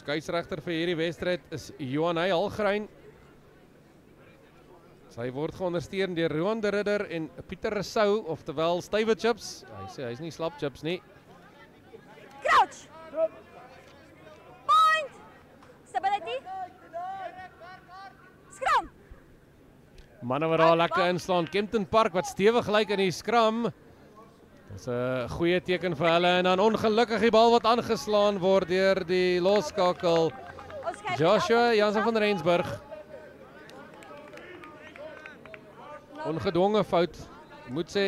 Skeieregter vir hierdie wedstryd is Johan Halgrein. Sy word geondersteun deur Roan de Ridder en Pieter Rousseau, oftewel stywe chips. Hy sê hy's nie slap chips nie. Crouch. Point. Stability. Scrum. Manne wat daar lekker inslaan. Kempton Park wat stewig lyk in die skram. Dis 'n goeie teken vir hulle en dan ongelukkig die bal wat aangeslaan word deur die kyk Joshua Jansen van Rensburg. Ongedwonge fout. Moet sê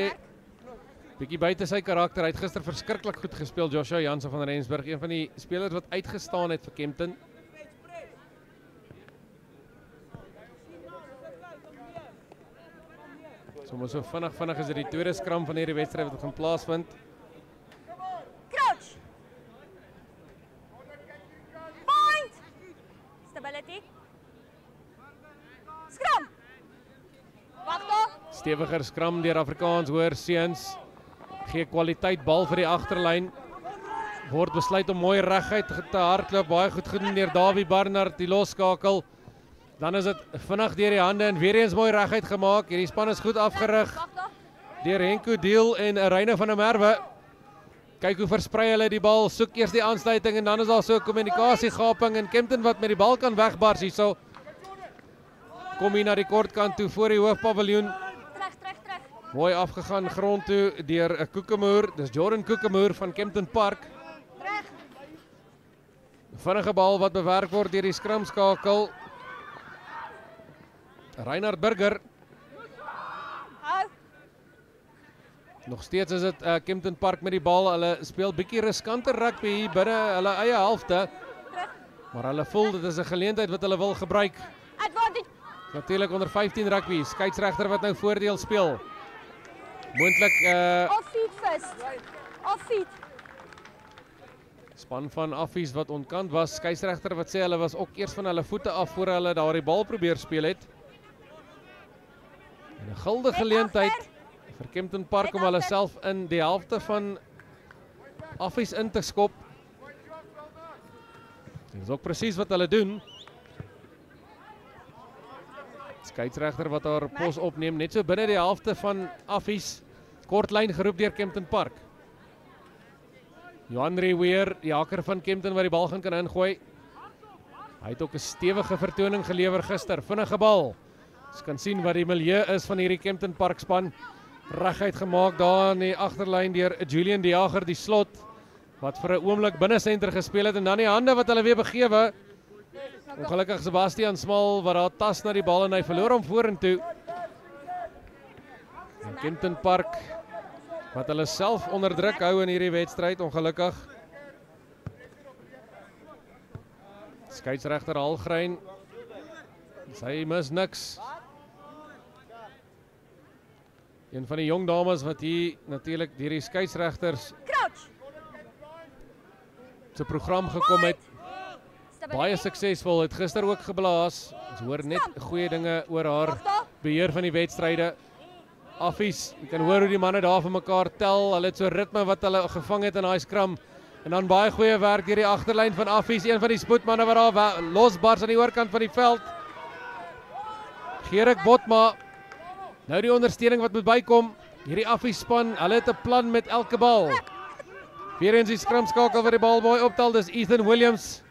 bietjie buite sy karakter. Hy het gister verskriklik goed gespeel Joshua Jansen van Rensburg, een van die spelers wat uitgestaan het vir Kempton. Sommige so vinnig vinnig is dit die tweede skram van hierdie wedstryd wat gaan plaasvind. Crouch. Point. Stability. Scrum. Wag tog. Stewiger skram deur Afrikaans hoor seuns. Gee kwaliteit bal vir die agterlyn. Word besluit om mooi reguit te hardloop. Baie goed gedoen deur Dawie Barnard die losskakel. Dan is dit vinnig deur die hande en weer eens mooi reguit gemaak. Hierdie span is goed afgerig deur Henko Deel en Reine van der Merwe. Kyk hoe versprei hulle die bal. Soek eers die aansluiting en dan is daar so 'n kommunikasiegaping en Kempton wat met die bal kan wegbars hierso. Kom hier na die kortkant toe voor die hoofpaviljoen. Mooi afgegaan grond toe deur 'n Kokemoer. Dis Jordan Kokemoer van Kempton Park. Vinnige bal wat bewerk word deur die skramskakel. Reinhard Burger. Hou. Nog steeds is dit uh, Kempton Park met die bal. Hulle speel bietjie riskanter rugby hier binne hulle eie helfte. Maar hulle voel dit is 'n geleentheid wat hulle wil gebruik. Natuurlik onder 15 rugby. Skeieregter wat nou voordeel speel. Moontlik uh, feet first. Off feet. span van Affies wat ontkant was. Skeieregter wat sê hulle was ook eers van hulle voete af voor hulle daardie bal probeer speel het. Gulde geleentheid vir Kempton Park om hulle self in die helfte van Affies in te skop. Dit is ook presies wat hulle doen. Skeieregter wat haar pos opneem net so binne die helfte van Affies. Kortlyn geroep deur Kempton Park. Johan Reweer, die haker van Kempton wat die bal gaan kan ingooi. Hy het ook 'n stewige vertoning gelewer gister. Vinnige bal. Ons kan sien wat die milieu is van hierdie Kempton Park span. Reguit gemaak daar in die agterlyn deur Julian Die Jager die slot wat vir 'n oomblik binne senter gespeel het en dan die hande wat hulle weer begewe. Ongelukkig Sebastian Smal wat daar tas na die bal en hy verloor hom vorentoe. En Kempton Park wat hulle self onder druk hou in hierdie wedstryd ongelukkig. Skeieregter Algrein. Sy mis niks. Een van die jong dames wat hier natuurlik deur die skeieregters se program gekom het. Baie suksesvol. Het gister ook geblaas. Ons hoor net goeie dinge oor haar beheer van die wedstryde. Affies, jy kan hoor hoe die manne daar vir mekaar tel. Hulle het so ritme wat hulle gevang het in daai skram. En dan baie goeie werk deur die agterlyn van Affies, een van die spoedmanne wat daar losbars aan die oorkant van die veld. Gerik Botma. Nou die ondersteuning wat moet bykom. Hierdie Affies span, hulle het 'n plan met elke bal. Weer eens die skramskakel vir die bal mooi optel. Dis Ethan Williams.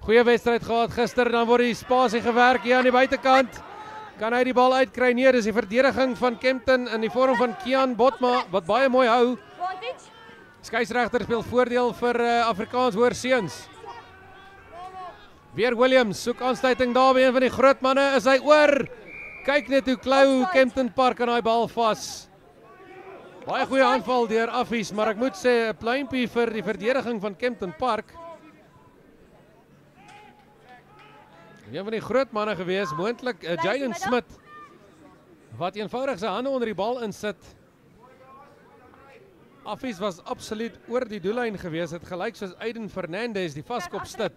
Goeie wedstryd gehad gister. Dan word die spasie gewerk hier aan die buitekant. Kan hy die bal uitkry? Nee, dis die verdediging van Kempton in die vorm van Kian Botma wat baie mooi hou. Skeieregter speel voordeel vir uh, Afrikaans hoor seuns. Weer Williams soek aansluiting daar by een van die groot manne. Is hy oor? Kyk net hoe klou Kempton Park aan daai bal vas. Baie goeie aanval deur Affies, maar ek moet sê 'n pluimpie vir die verdediging van Kempton Park. Een van die groot manne gewees, moontlik uh, Jaden Smit wat eenvoudig sy hande onder die bal insit. Affies was absoluut oor die doellyn gewees. Het gelyk soos Aiden Fernandez die vaskop stit.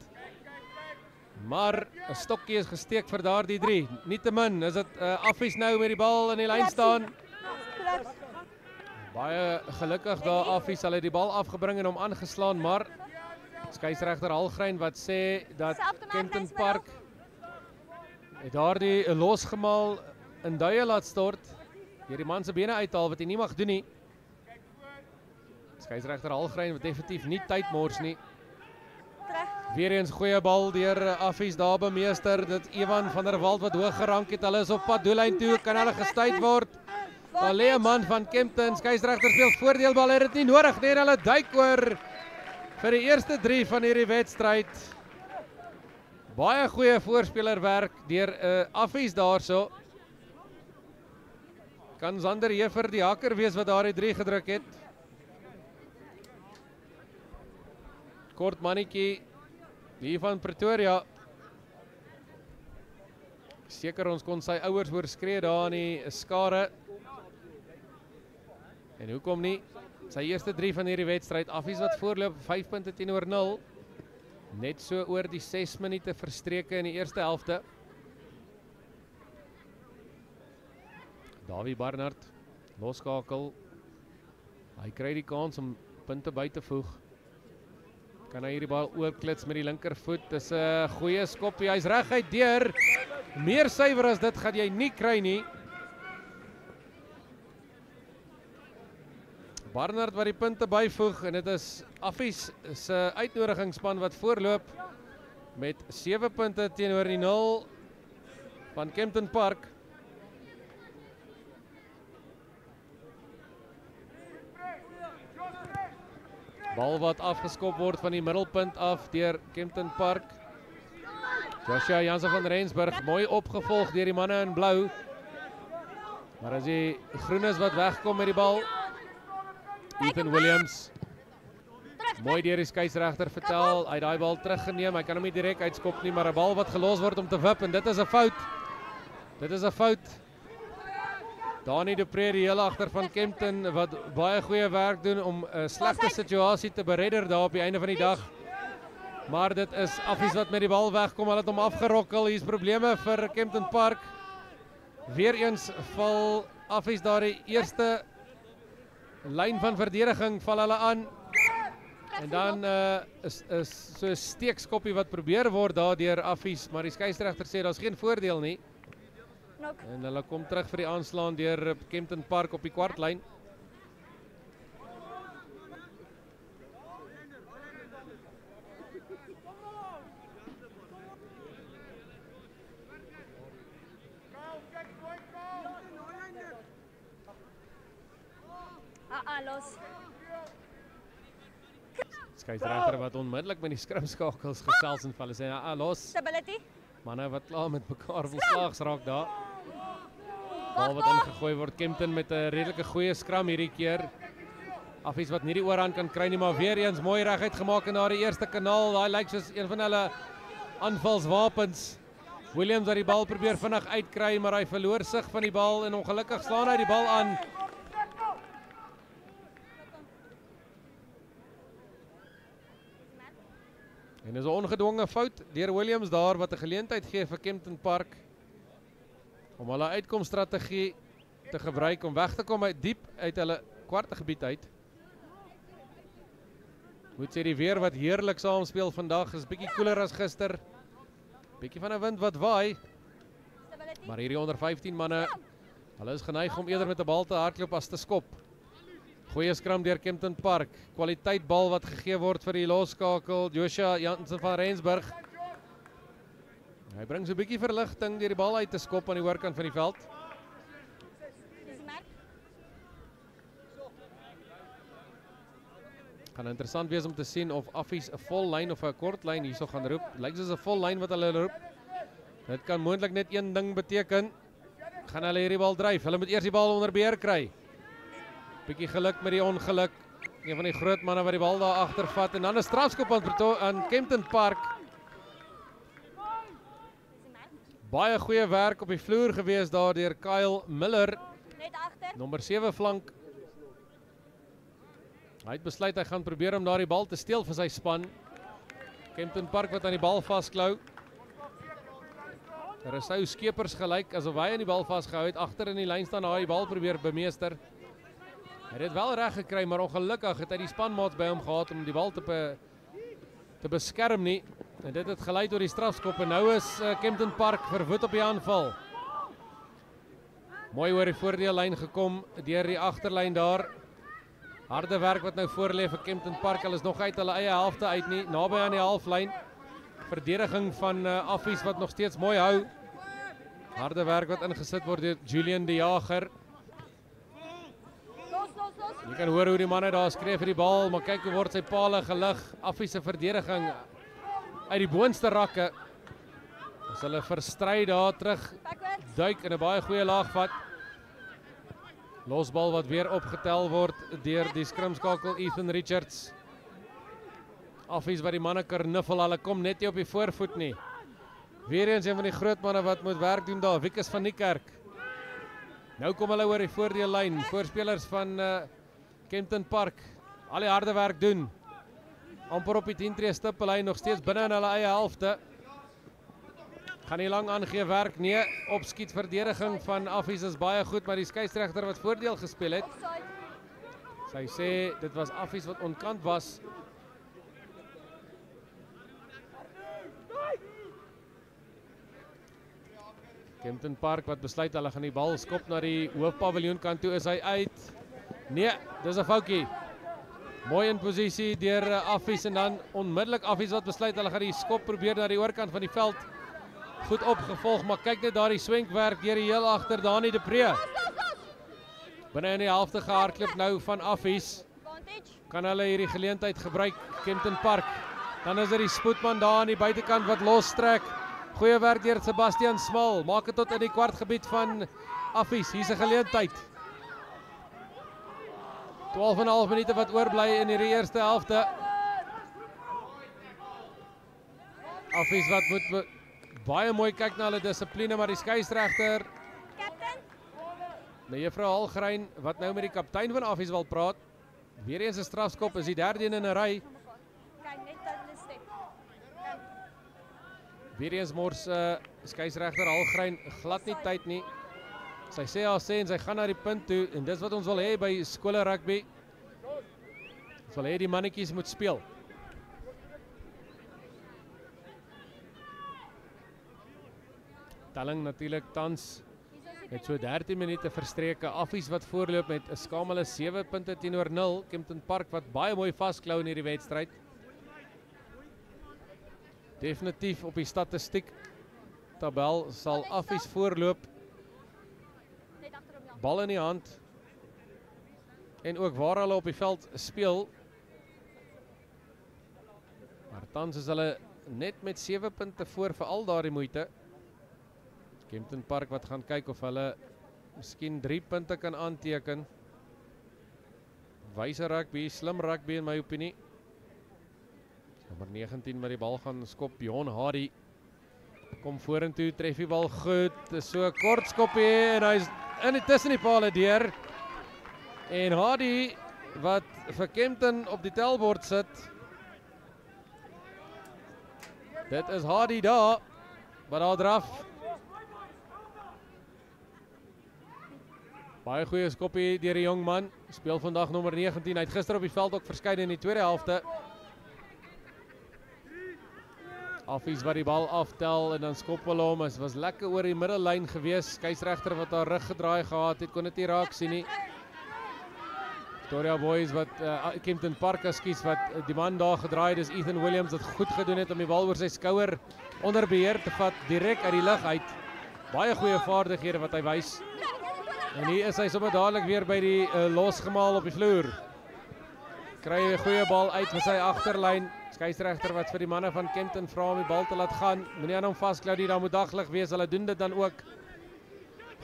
Maar 'n stokkie is gesteek vir daardie drie. Nietemin is dit uh, Affies nou met die bal in die lyn staan. Baie gelukkig daar Affies. Hulle het die bal afgebring en hom aangeslaan, maar Skeieregter Algrein wat sê dat Lensmiddag. Park het daardie losgemaal in duie laat stort deur die man se bene uithaal wat hy nie mag doen nie. Skeieregter Algrein wat definitief nie tyd mors nie. Terug. Weer eens goeie bal deur eh, Affies daar bemeester. Dit Evan van der Walt wat hoog gerank het. Hulle is op pad doellyn toe. Kan hulle gestuit word? Daar lê 'n man van Kempton. Skeieregter speel voordeelbal. Hy het dit nie nodig nie. Hulle duik oor vir die eerste 3 van hierdie wedstryd. Baie goeie voorspelerwerk deur 'n uh, Affies daarso. Kan Zander Hefer die hakker wees wat daardie 3 gedruk het? Kort mannetjie hier van Pretoria. Seker ons kon sy ouers oorskree daar in die skare. En hoekom nie? Sy eerste 3 van hierdie wedstryd affies wat voorloop 5 punte teenoor 0. Net so oor die 6 minute verstreke in die eerste helfte. Dawie Barnard loskakel. Hy kry die kans om punte by te voeg. Kan hy hierdie bal oorklits met die linkervoet. Dis 'n goeie skoppie. Hy's reguit deur. Meer suiwer as dit gaan jy nie kry nie. Barnard wat die punte byvoeg en dit is Affies se uitnodigingsspan wat voorloop met 7 punte teenoor die 0 van Kempton Park. Bal wat afgeskop word van die middelpunt af deur Kempton Park. Joshua Jansen van Rensburg mooi opgevolg deur die manne in blou. Maar as die groenes wat wegkom met die bal. Ethan Williams. Mooi deur die skeieregter vertel. Hy daai bal teruggeneem. Hy kan hom nie direk uitskop nie, maar 'n bal wat gelos word om te wip en dit is 'n fout. Dit is 'n fout. Dani de Pre die heel agter van Kempton wat baie goeie werk doen om 'n slegte situasie te beredder daar op die einde van die dag. Maar dit is Affies wat met die bal wegkom. Hulle het hom afgerokkel. Hier's probleme vir Kempton Park. Weereens val Affies daar die eerste lyn van verdediging val hulle aan. En dan uh, is is so 'n steekskoppie wat probeer word daar deur Affies, maar die skeieregter sê daar's geen voordeel nie. En hulle kom terug vir die aanslaan deur eh, Kempton Park op die kwartlyn. Ah, ah, los. Wat onmiddellik met die skrimskakels gesels en hulle sê, "Ah, los." Stability. Manne wat klaar met mekaar wil slaags raak daar. Bal wat ingegooi word Kempton met 'n redelike goeie skram hierdie keer. Affies wat nie die oorhand kan kry nie, maar weer eens mooi reguit gemaak in daardie eerste kanaal. Daai lyk soos een van hulle aanvalswapens. Williams wat die bal probeer vinnig uitkry, maar hy verloor sig van die bal en ongelukkig slaan hy die bal aan. En dis 'n ongedwonge fout deur Williams daar wat 'n geleentheid gee vir Kempton Park om hulle uitkomstrategie te gebruik om weg te kom uit diep uit hulle kwarte gebied uit. Moet sê die weer wat heerlik saamspeel vandag is bietjie koeler as gister. Bietjie van 'n wind wat waai, maar hierdie onder 15 manne, hulle is geneig om eerder met 'n bal te hardloop as te skop. Goeie skram deur Kempton Park. Kwaliteit bal wat gegee word vir die loskakel Joshua Jansen van Rensburg. Hy bring so 'n bietjie verligting deur die bal uit te skop aan die oorkant van die veld. Gaan interessant wees om te sien of Affies 'n vol lyn of 'n kort lyn hierso gaan roep. Lyk soos 'n vol lyn wat hulle roep. Dit kan moontlik net een ding beteken. Gaan hulle hierdie bal dryf? Hulle moet eers die bal onder beheer kry. Bietjie geluk met die ongeluk. Een van die groot manne wat die bal daar agter vat en dan 'n strafskop aan aan Kempton Park. Dis die merk. Baie goeie werk op die vloer gewees daar deur Kyle Miller, Net agter. nommer 7 flank. Hy het besluit hy gaan probeer om daardie bal te steel vir sy span. Kempton Park wat aan die bal vasklou. Rousseau Skeepers gelyk asof hy aan die bal vasgehou het agter in die lyn staan daar die bal probeer bemeester. Hy het dit wel reg gekry maar ongelukkig het hy die spanmaats by hom gehad om die bal te be te beskerm nie. En dit het gelei tot die strafskop en nou is uh, Kempton Park verwoed op die aanval. Mooi oor die voordeellyn gekom deur die agterlyn daar. Harde werk wat nou voor lê vir Kempton Park. Hulle is nog uit hulle eie helfte uit nie, naby aan die halflyn. Verdediging van uh, Affies wat nog steeds mooi hou. Harde werk wat ingesit word deur Julian die Jager. Jy kan hoor hoe die manne daar skree vir die bal, maar kyk hoe word sy palle gelig. Affie se verdediging uit die boonste rakke. As hulle verstry daar terug duik in 'n baie goeie laag vat. Losbal wat weer opgetel word deur die skrimskakel Ethan Richards. Affies wat die manne karnuffel, hulle kom net nie op die voorvoet nie. Weer eens een van die groot manne wat moet werk doen daar, Wikus van die kerk. Nou kom hulle oor die voordeellyn, voorspelers van uh Kempton Park. Al die harde werk doen. Amper op die 10 tree stippellyn nog steeds binne in hulle eie helfte. Gaan nie lank aangee werk nee, opskiet verdediging van Affies is baie goed, maar die skeieregter wat voordeel gespeel het. Sy sê dit was Affies wat onkant was. Kempton Park wat besluit hulle gaan die bal skop na die hoofpaviljoen kant toe is hy uit. Nee, dis 'n foutjie. Mooi in posisie deur uh, Affies en dan onmiddellik Affies wat besluit hulle gaan die skop probeer na die oorkant van die veld. Goed opgevolg, maar kyk net daardie swenkwerk deur die heel agter Dani de Pre. Binne in die helfte gehardloop nou van Affies. Kan hulle hierdie geleentheid gebruik Kempton Park. Dan is dit die spoedman daar aan die buitekant wat lostrek. Goeie werk deur Sebastian Smal. Maak dit tot in die kwartgebied van Affies. Hier's 'n geleentheid. 12 en 'n half minute wat oorbly in hierdie eerste helfte. Affies wat moet baie mooi kyk na hulle dissipline maar die skeieregter. Mevrou Halgrein wat nou met die kaptein van Affies wil praat. Weer eens 'n strafskop is die derde een in 'n ry. Kyk net dat hulle step. Weer eens mors uh, skeieregter Halgrein glad nie tyd nie. Sy sê haar sê en sy gaan na die punt toe en dis wat ons wil hê by skole rugby. Ons wil hê die mannetjies moet speel. Telling natuurlik tans Met so 13 minute verstreke affies wat voorloop met 'n skamele 7 punte teenoor 0. Kempton Park wat baie mooi vasklou in hierdie wedstryd. Definitief op die statistiek tabel sal affies voorloop, Net agter hom ja. Bal in die hand en ook waar hulle op die veld speel. Maar tans is hulle net met 7 punte voor vir al daardie moeite. Kempton Park wat gaan kyk of hulle miskien 3 punte kan aanteken. Wyse rugby, slim rugby in my opinie. Nommer 19 met die bal gaan skop Jon Hardy. Kom vorentoe, tref die bal goed. Dis so 'n kort skoppie en hy's in die tussen die deur. En Hardy wat vir Kempton op die telbord sit. Dit is Hardy daar. Wat daar draf. Baie goeie skoppie deur die jong man. Speel vandag nommer 19. Hy het gister op die veld ook verskyn in die tweede helfte. Affies wat die bal aftel en dan skop hulle hom. Dit was lekker oor die middellyn gewees. Skeieregter wat haar rug gedraai gehad het, kon dit nie raak sien nie. Victoria Boys wat uh, Kempton Park ekskuus wat uh, die man daar gedraai het, dis Ethan Williams wat goed gedoen het om die bal oor sy skouer onder beheer te vat direk uit die lug uit. Baie goeie vaardighede wat hy wys. En hier is hy sommer dadelik weer by die uh, losgemaal op die vloer. Kry 'n goeie bal uit vir sy agterlyn. Skeieregter wat vir die manne van Kempton vra om die bal te laat gaan. Moenie aan hom vasklou nie, daar moet daglig wees. Hulle doen dit dan ook.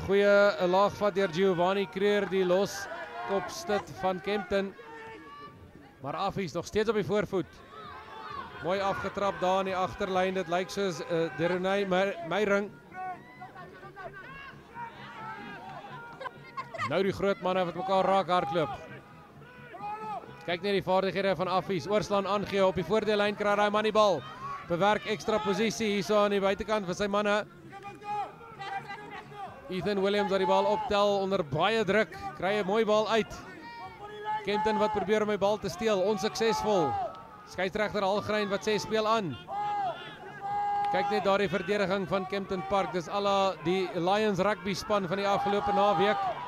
Goeie 'n laagvat deur Giovanni Creer die los kopstit van Kempton. Maar Affies nog steeds op die voorvoet. Mooi afgetrap daar in die agterlyn. Dit lyk soos uh, Deronay Meyring. Nou die groot manne wat mekaar raak hardloop. Kyk net die vaardighede van Affies. Oorslaan aangee op die voordeellyn kry daai man die bal. Bewerk ekstra posisie hierso aan die buitekant vir sy manne. Ethan Williams wat die bal optel onder baie druk, kry 'n mooi bal uit. Kempton wat probeer om die bal te steel, onsuksesvol. Skeieregter Algrein wat sê speel aan. Kyk net daardie verdediging van Kempton Park. Dis ala die Lions rugby span van die afgelope naweek.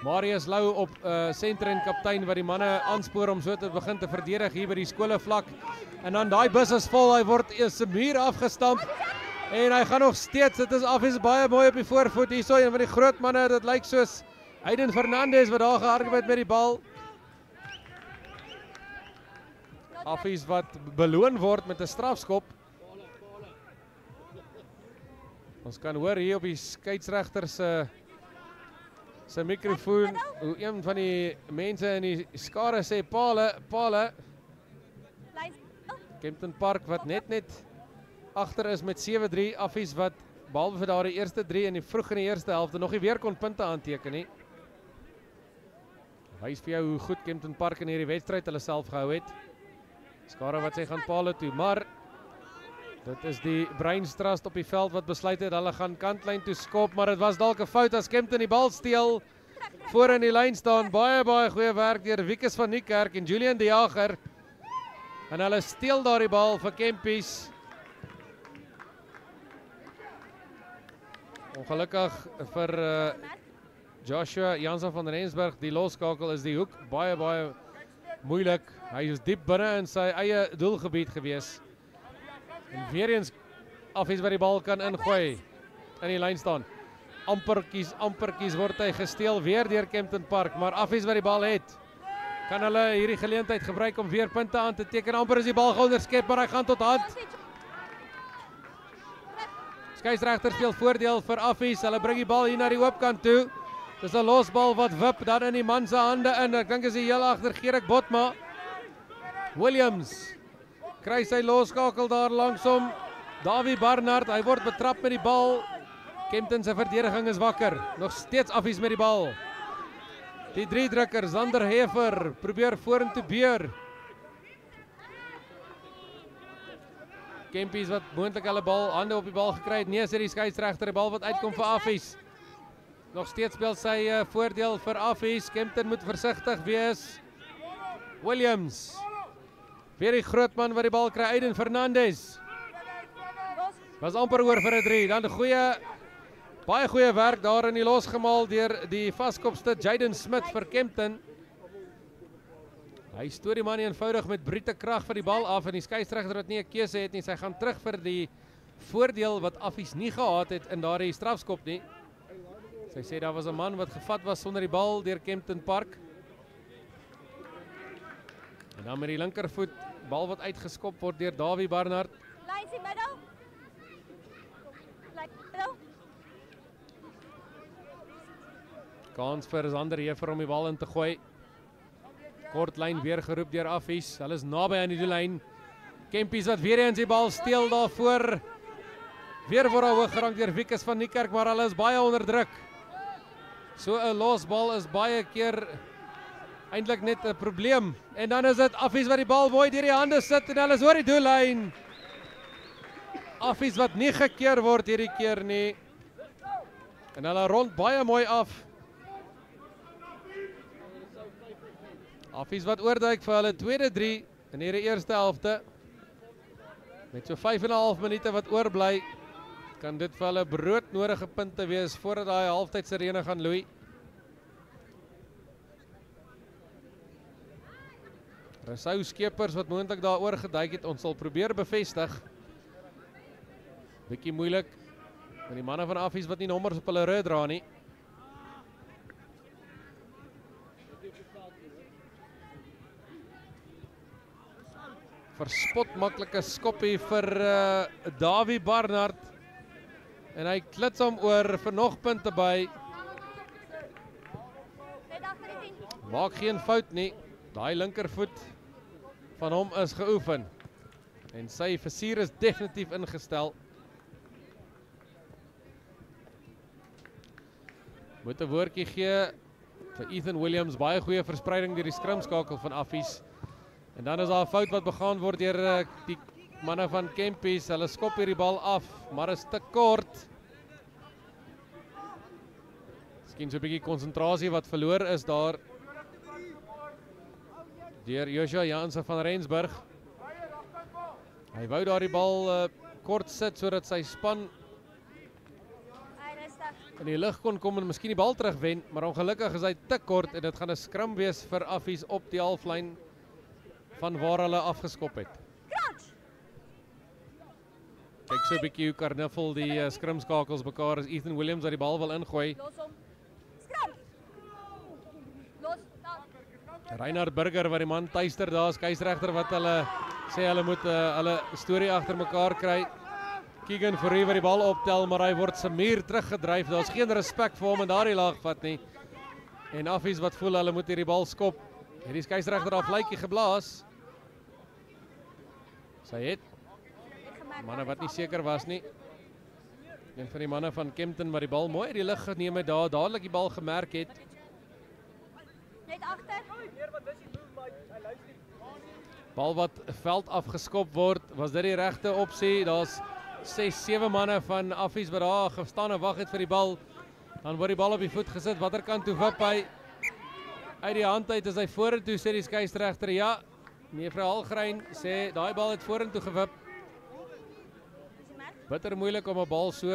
Marius Lou op uh senter en kaptein wat die manne aanspoor om so te begin te verdedig hier by die skole vlak. En dan daai bus is vol. Hy word eers 'n muur afgestamp. En hy gaan nog steeds. Dit is af is baie mooi op die voorvoet hierso een van die groot manne. Dit lyk soos Aiden Fernandez wat daar gehardloop het met die bal. Affies wat beloon word met 'n strafskop. Ons kan hoor hier op die skeieregter se se mikrofoon hoe een van die mense in die skare sê Paule, Paule, Lyn. Kempton Park wat net net agter is met 7-3 affies wat behalwe vir daardie eerste 3 in die vroeg in die eerste helfte nog nie weer kon punte aanteken nie. Wys vir jou hoe goed Kempton Park in hierdie wedstryd hulle self gehou het. Skare wat sê gaan paal toe, maar dit is die Breinstrast op die veld wat besluit het hulle gaan kantlyn toe skop, maar dit was dalk 'n fout as Kempton die bal steel. Voor in die lyn staan baie baie goeie werk deur Wikus van Niekerk en Julian De Jager. En hulle steel daardie bal vir Kempies. Ongelukkig vir uh, Joshua Jansen van Rensburg, die loskakel is die hoek baie baie moeilik. Hy is diep binne in sy eie doelgebied gewees. En weer eens afis wat die bal kan ingooi in die lyn staan. Ampertjies, ampertjies word hy gesteel weer deur Kempton Park, maar afis wat die bal het. Kan hulle hierdie geleentheid gebruik om weer punte aan te teken? Amper is die bal geonderskep, maar hy gaan tot hand. Skeieregter speel voordeel vir Affies. Hulle bring die bal hier na die oopkant toe. Dis 'n losbal wat wip dan in die man se hande in. Ek dink is hy heel agter Gerik Botma. Williams kry sy loskakel daar langsom. Dawie Barnard, hy word betrap met die bal. Kempton se verdediging is wakker. Nog steeds Affies met die bal. Die drie drukker Zander Hefer probeer vorentoe beer. Kempies wat moontlik hulle bal hande op die bal gekry het. Nee, sê die skeieregter, die bal wat uitkom vir Affies. Nog steeds speel sy uh, voordeel vir Affies. Kempton moet versigtig wees. Williams. Weer die groot man wat die bal kry, Aiden Fernandez. Was amper oor vir 'n 3. Dan 'n goeie baie goeie werk daar in die losgemaal deur die vaskopste Jaden Smith vir Kempton. Hy stoor die man nie eenvoudig met brute krag van die bal af en die skeieregter wat nie 'n keuse het nie, sy gaan terug vir die voordeel wat Affies nie gehad het in daardie strafskop nie. Sy sê daar was 'n man wat gevat was sonder die bal deur Kempton Park. En dan met die linkervoet bal wat uitgeskop word deur Dawie Barnard. Lyn sien middel. Lyn middel. Kans vir Zander Hefer om die bal in te gooi. Kort lyn weer geroep deur Affies. Hulle is naby aan die doellyn. Kempies wat weer eens die bal steel daarvoor. Weer word daar hoog gerank deur Wikus van Niekerk, maar hulle is baie onder druk. So 'n losbal is baie keer eintlik net 'n probleem. En dan is dit Affies wat die bal mooi deur die hande sit en hulle is oor die doellyn. Affies wat nie gekeer word hierdie keer nie. En hulle rond baie mooi af. Affies wat oorduik vir hulle tweede 3 in hierdie eerste helfte. Met so 5 en 'n half minute wat oorbly, kan dit vir hulle broodnodige punte wees voordat daai halftyd sirene gaan loei. Resou skepers wat moontlik daaroor geduik het, ons sal probeer bevestig. Bietjie moeilik met die manne van Affies wat nie nommers op hulle rug dra nie. Verspot maklike skoppie vir uh, Dawie Barnard. En hy klits hom oor vir nog punte by. Net agter die 10. Maak geen fout nie. Daai linkervoet van hom is geoefen. En sy versier is definitief ingestel. Moet 'n woordjie gee vir Ethan Williams, baie goeie verspreiding deur die skrimskakel van Affies. En dan is daar 'n fout wat begaan word deur eh, die manne van Kempies. Hulle skop hierdie bal af, maar is te kort. Miskien so 'n bietjie konsentrasie wat verloor is daar. Deur Joshua Jansen van Rensburg. Hy wou daardie bal uh, kort sit sodat sy span in die lug kon kom en miskien die bal terugwen, maar ongelukkig is hy te kort en dit gaan 'n skram wees vir Affies op die halflyn van waar hulle afgeskop het. Kyk so 'n bietjie hoe karnuffel die uh, skrimskakels mekaar is. Ethan Williams wat die bal wil ingooi. Los hom. Skram. Los. Daar. Reinhard Burger wat die man tuister daar is keisregter wat hulle sê hulle moet uh, hulle storie agter mekaar kry. Keegan Fourie wat die bal optel maar hy word se muur teruggedryf. Daar's geen respek vir hom in daardie laagvat nie. En Affies wat voel hulle moet hierdie bal skop. Hierdie keisregter daar fluitjie geblaas. Sy het manne wat nie seker was nie. Een van die manne van Kempton wat die bal mooi uit die lug geneem het daar, dadelik die bal gemerk het. Net agter. Bal wat veld afgeskop word, was dit die regte opsie? Daar's 6, 7 manne van Affies wat daar gestaan en wag het vir die bal. Dan word die bal op die voet gesit. Watter kant toe wip hy? Uit die hand uit is hy vorentoe sê die skeieregter. Ja. Mevrou Algrein sê daai bal het vorentoe gewip. Bitter moeilik om 'n bal so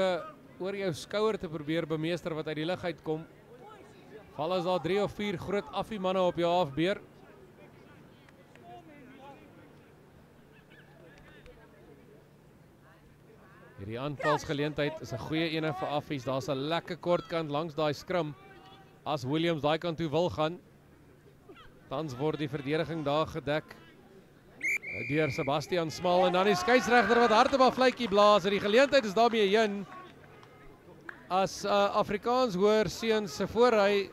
oor jou skouer te probeer bemeester wat uit die lug uitkom. Val as daar 3 of 4 groot affie manne op jou afbeer. Hierdie aanvalsgeleentheid is 'n goeie ene vir affies. Daar's 'n lekker kort kant langs daai skrim. As Williams daai kant toe wil gaan, tans word die verdediging daar gedek deur Sebastian Smal en dan die skeieregter wat hard op 'n fluitjie blaas en die geleentheid is daarmee heen. As uh, Afrikaans hoor seuns se voorry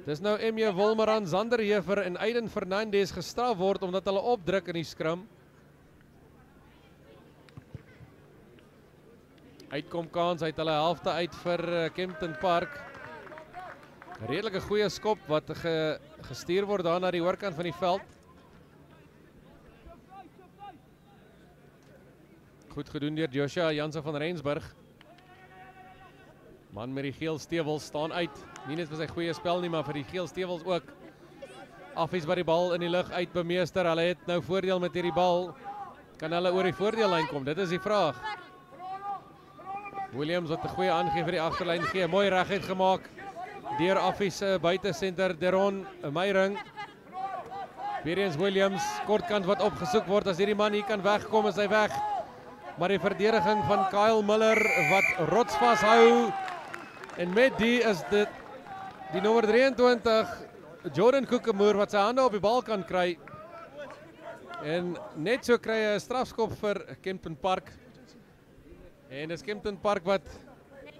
Dis nou MJ Wilmaran Zanderhever en Aiden Fernandes gestraf word omdat hulle opdruk in die skrim. Uitkom kans uit hulle helfte uit vir uh, Kempton Park. Redelike goeie skop wat ge, gestuur word daar na die oorkant van die veld. Goed gedoen deur Joshua Jansen van Rensburg. Man met die geel stewels staan uit. Nie net vir sy goeie spel nie, maar vir die geel stewels ook. Affies wat die bal in die lug uit bemeester. Hulle het nou voordeel met hierdie bal. Kan hulle oor die voordeellyn kom? Dit is die vraag. Williams wat 'n goeie aangee vir die agterlyn gee. Mooi reguit gemaak deur Affies se buitesenter Deron Meyring. Weer eens Williams kortkant wat opgesoek word as hierdie man hier kan wegkom is hy weg. Maar die verdediging van Kyle Miller wat rotsvas hou en met die is dit die nommer 23 Jordan Kokemoer wat sy hande op die bal kan kry. En net so kry hy 'n strafskop vir Kempton Park. En dis Kempton Park wat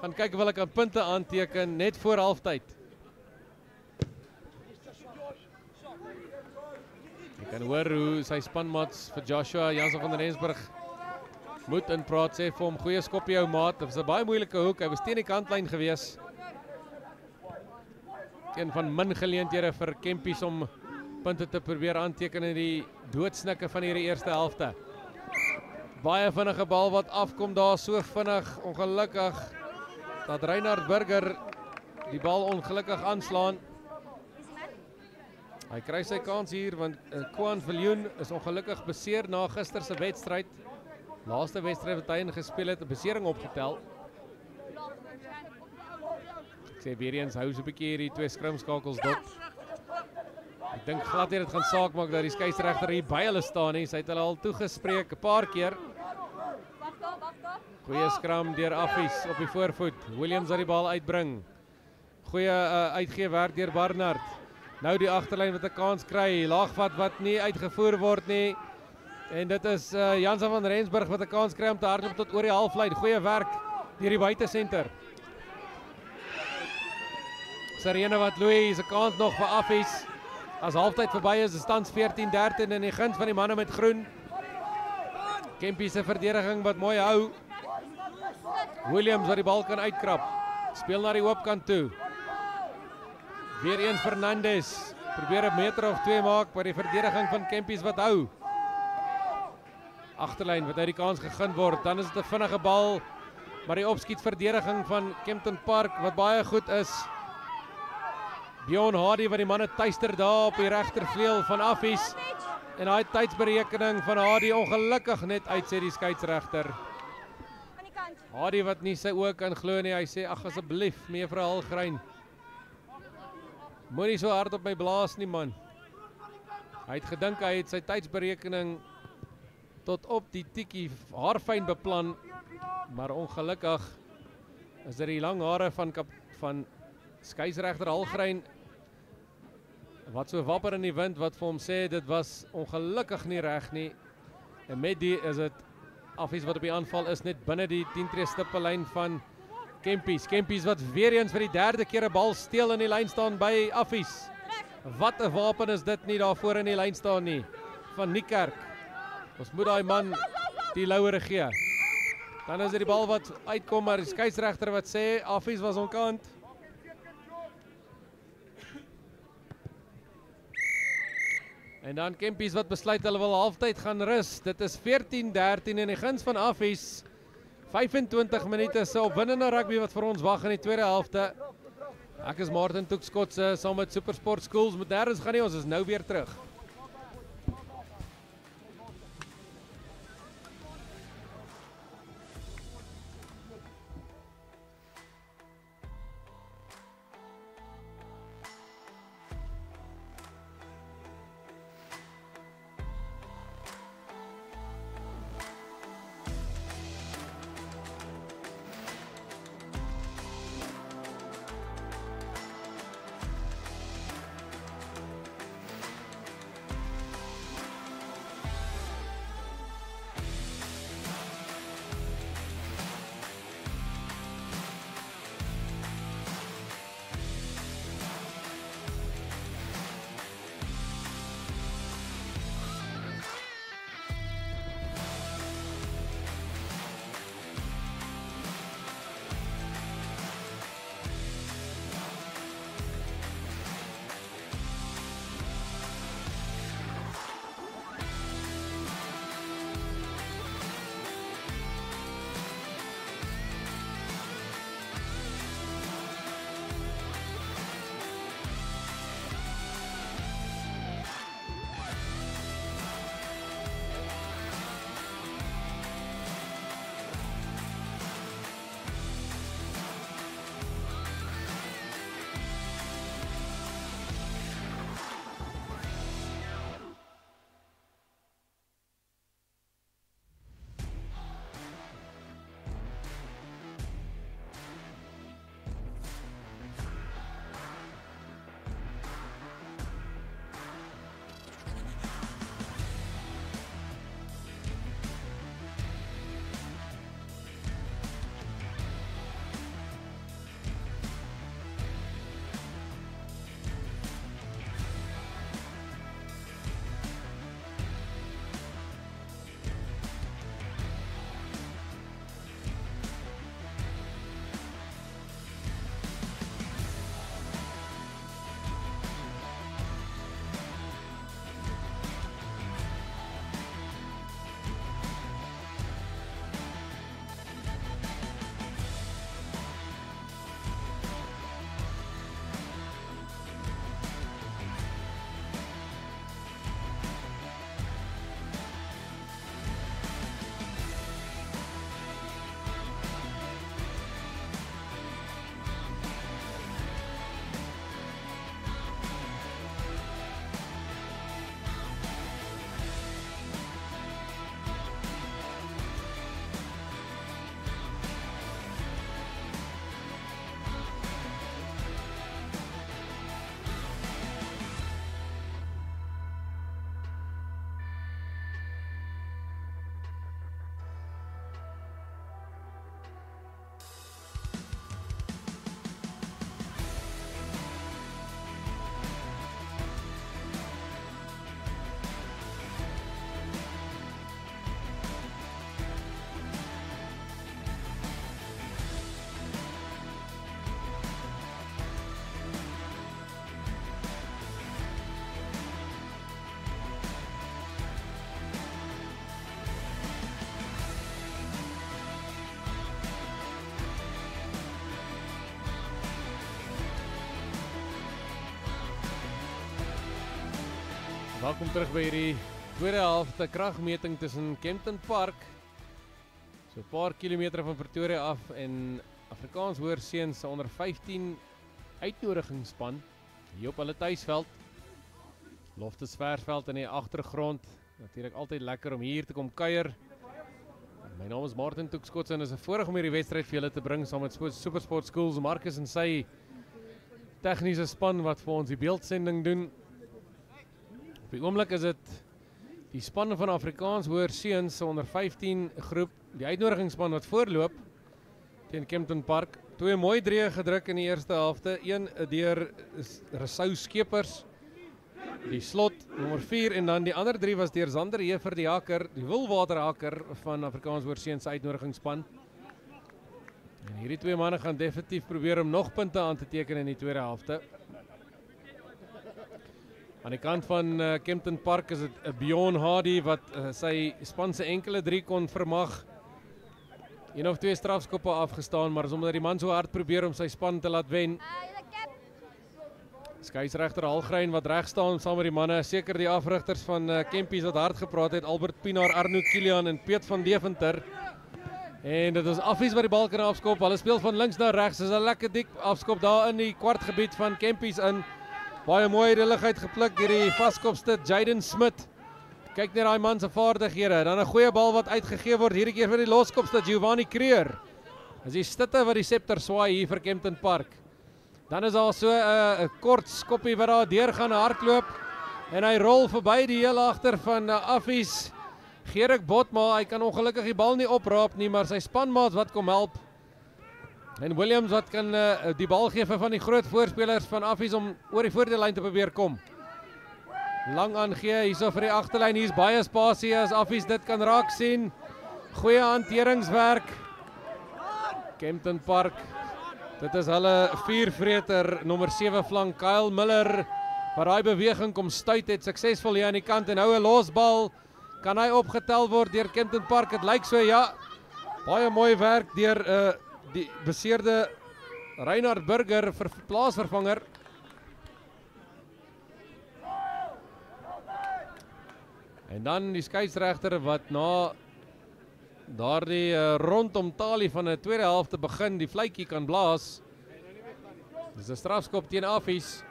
gaan kyk of hulle kan punte aanteken net voor halftyd. Jy kan hoor hoe sy spanmaats vir Joshua Jansen van Rensburg moet in praat sê vir hom goeie skop jou maat. Dit was 'n baie moeilike hoek. Hy was teen die kantlyn gewees. Een van min geleenthede vir Kempies om punte te probeer aanteken in die doodsnikke van hierdie eerste helfte. Baie vinnige bal wat afkom daar so vinnig, ongelukkig dat Reinhard Burger die bal ongelukkig aanslaan. Hy kry sy kans hier want uh, Kwan Viljoen is ongelukkig beseer na gister se wedstryd. Laaste wedstryd wat hy in gespeel het, 'n besering opgetel. Ek sê weer eens hou so 'n bietjie hierdie twee skrimskakels dop. Ek dink glad nie dit gaan saak maak dat die skeieregter hier by hulle staan nie. Sy het hulle al toegespreek 'n paar keer. Goeie skram deur Affies op die voorvoet. Williams wat die bal uitbring. Goeie uh, uitgee werk deur Barnard. Nou die agterlyn wat 'n kans kry. Laagvat wat nie uitgevoer word nie. En dit is uh, Jansen van Rensburg wat 'n kans kry om te hardloop tot oor die halflyn. Goeie werk deur die buitesenter. Serena wat Louis se kans nog vir Affies. As halftyd verby is, is tans 14-13 in die guns van die manne met groen. Kempie se verdediging wat mooi hou. Williams wat die bal kan uitkrap. Speel na die hoopkant toe. Weer eens Fernandes. Probeer 'n meter of 2 maak by die verdediging van Kempies wat hou. Agterlyn wat uit die kans gegee word, dan is dit 'n vinnige bal. Maar die opskiet verdediging van Kempton Park wat baie goed is. Bjorn Hardy wat die manne tuister daar op die regtervleuel van Affies en daai tydsberekening van Hardy ongelukkig net uit sê die skeieregter. Aan die kant. Hardy wat nie sy oë kan glo nie. Hy sê ag asseblief mevrou Halgrein. Moenie so hard op my blaas nie man. Hy het gedink hy het sy tydsberekening tot op die tikkie haarfyn beplan, maar ongelukkig is dit die lang hare van kap, van skeieregter Halgrein wat so wapper in die wind wat vir hom sê dit was ongelukkig nie reg nie. En met die is dit Affies wat op die aanval is net binne die 10 tree stippellyn van Kempies. Kempies wat weer eens vir die derde keer 'n bal steel in die lyn staan by Affies. Wat 'n wapen is dit nie daarvoor in die lyn staan nie van Niekerk. Ons moet daai man die louere gee. Dan is dit die bal wat uitkom maar die skeieregter wat sê Affies was onkant. En dan Kempies wat besluit hulle wil halftyd gaan rus. Dit is 14-13 in die guns van Affies. 25 minute se opwindende rugby wat vir ons wag in die tweede helfte. Ek is Martin Toekskot se saam met Supersport Schools. Moet nêrens gaan nie, ons is nou weer terug. Welkom terug by hierdie tweede helfte kragmeting tussen Kempton Park so 'n paar kilometer van Pretoria af en Afrikaans Hoër Seuns se onder 15 uitnodigingsspan hier op hulle tuisveld. Loftus Versveld in die agtergrond. Natuurlik altyd lekker om hier te kom kuier. My naam is Martin Toekskots en is 'n voorreg om hierdie wedstryd vir julle te bring saam met Supersport Schools Marcus en sy tegniese span wat vir ons die beeldsending doen. Op die oomblik is dit die span van Afrikaans Hoër Seuns se onder 15 groep, die uitnodigingsspan wat voorloop teen Kempton Park. Twee mooi drie gedruk in die eerste helfte, een deur Resou Skeepers. Die slot nommer 4 en dan die ander drie was deur Zander Hever die haker, die Wilwater haker van Afrikaans Hoër Seuns se uitnodigingsspan. En hierdie twee manne gaan definitief probeer om nog punte aan te teken in die tweede helfte. Aan die kant van uh, Kempton Park is dit 'n uh, Bjorn Hardy wat uh, sy span se enkele 3 kon vermag. Een of twee strafskoppe afgestaan, maar omdat die man so hard probeer om sy span te laat wen. Skeieregter Algrein wat reg staan saam met die manne, seker die afrigters van uh, Kempies wat hard gepraat het, Albert Pinaar, Arno Kilian en Piet van Deventer. En dit is Affies wat die bal kan afskop. Hulle speel van links na regs. Dis 'n lekker dik afskop daar in die kwartgebied van Kempies in. Baie mooi religheid gepluk deur die vaskopste Jaden Smit. Kyk net daai man se vaardighede. Dan 'n goeie bal wat uitgegee word hierdie keer vir die loskopste Giovanni Creer. As die stitte wat die septer swaai hier vir Kempton Park. Dan is daar so 'n uh, kort skoppie wat daar deur gaan hardloop en hy rol verby die heel agter van uh, Affies. Gerik Botma, hy kan ongelukkig die bal nie opraap nie, maar sy spanmaat wat kom help En Williams wat kan uh, die bal gee vir van die groot voorspelers van Affies om oor die voordeellyn te probeer kom. Lang aangee hierso vir die agterlyn. Hier's baie spasie as Affies dit kan raak sien. Goeie hanteringswerk. Kempton Park. Dit is hulle viervreter nommer 7 flank Kyle Miller wat daai beweging kom stuit het suksesvol hier aan die kant en nou 'n losbal. Kan hy opgetel word deur Kempton Park? Dit lyk so ja. Baie mooi werk deur 'n uh, eh, die beseerde Reinhard Burger vir plaasvervanger. En dan die skeieregter wat na daardie uh, rondom talie van 'n tweede helfte begin die fluitjie kan blaas. Dis 'n strafskop teen Affies.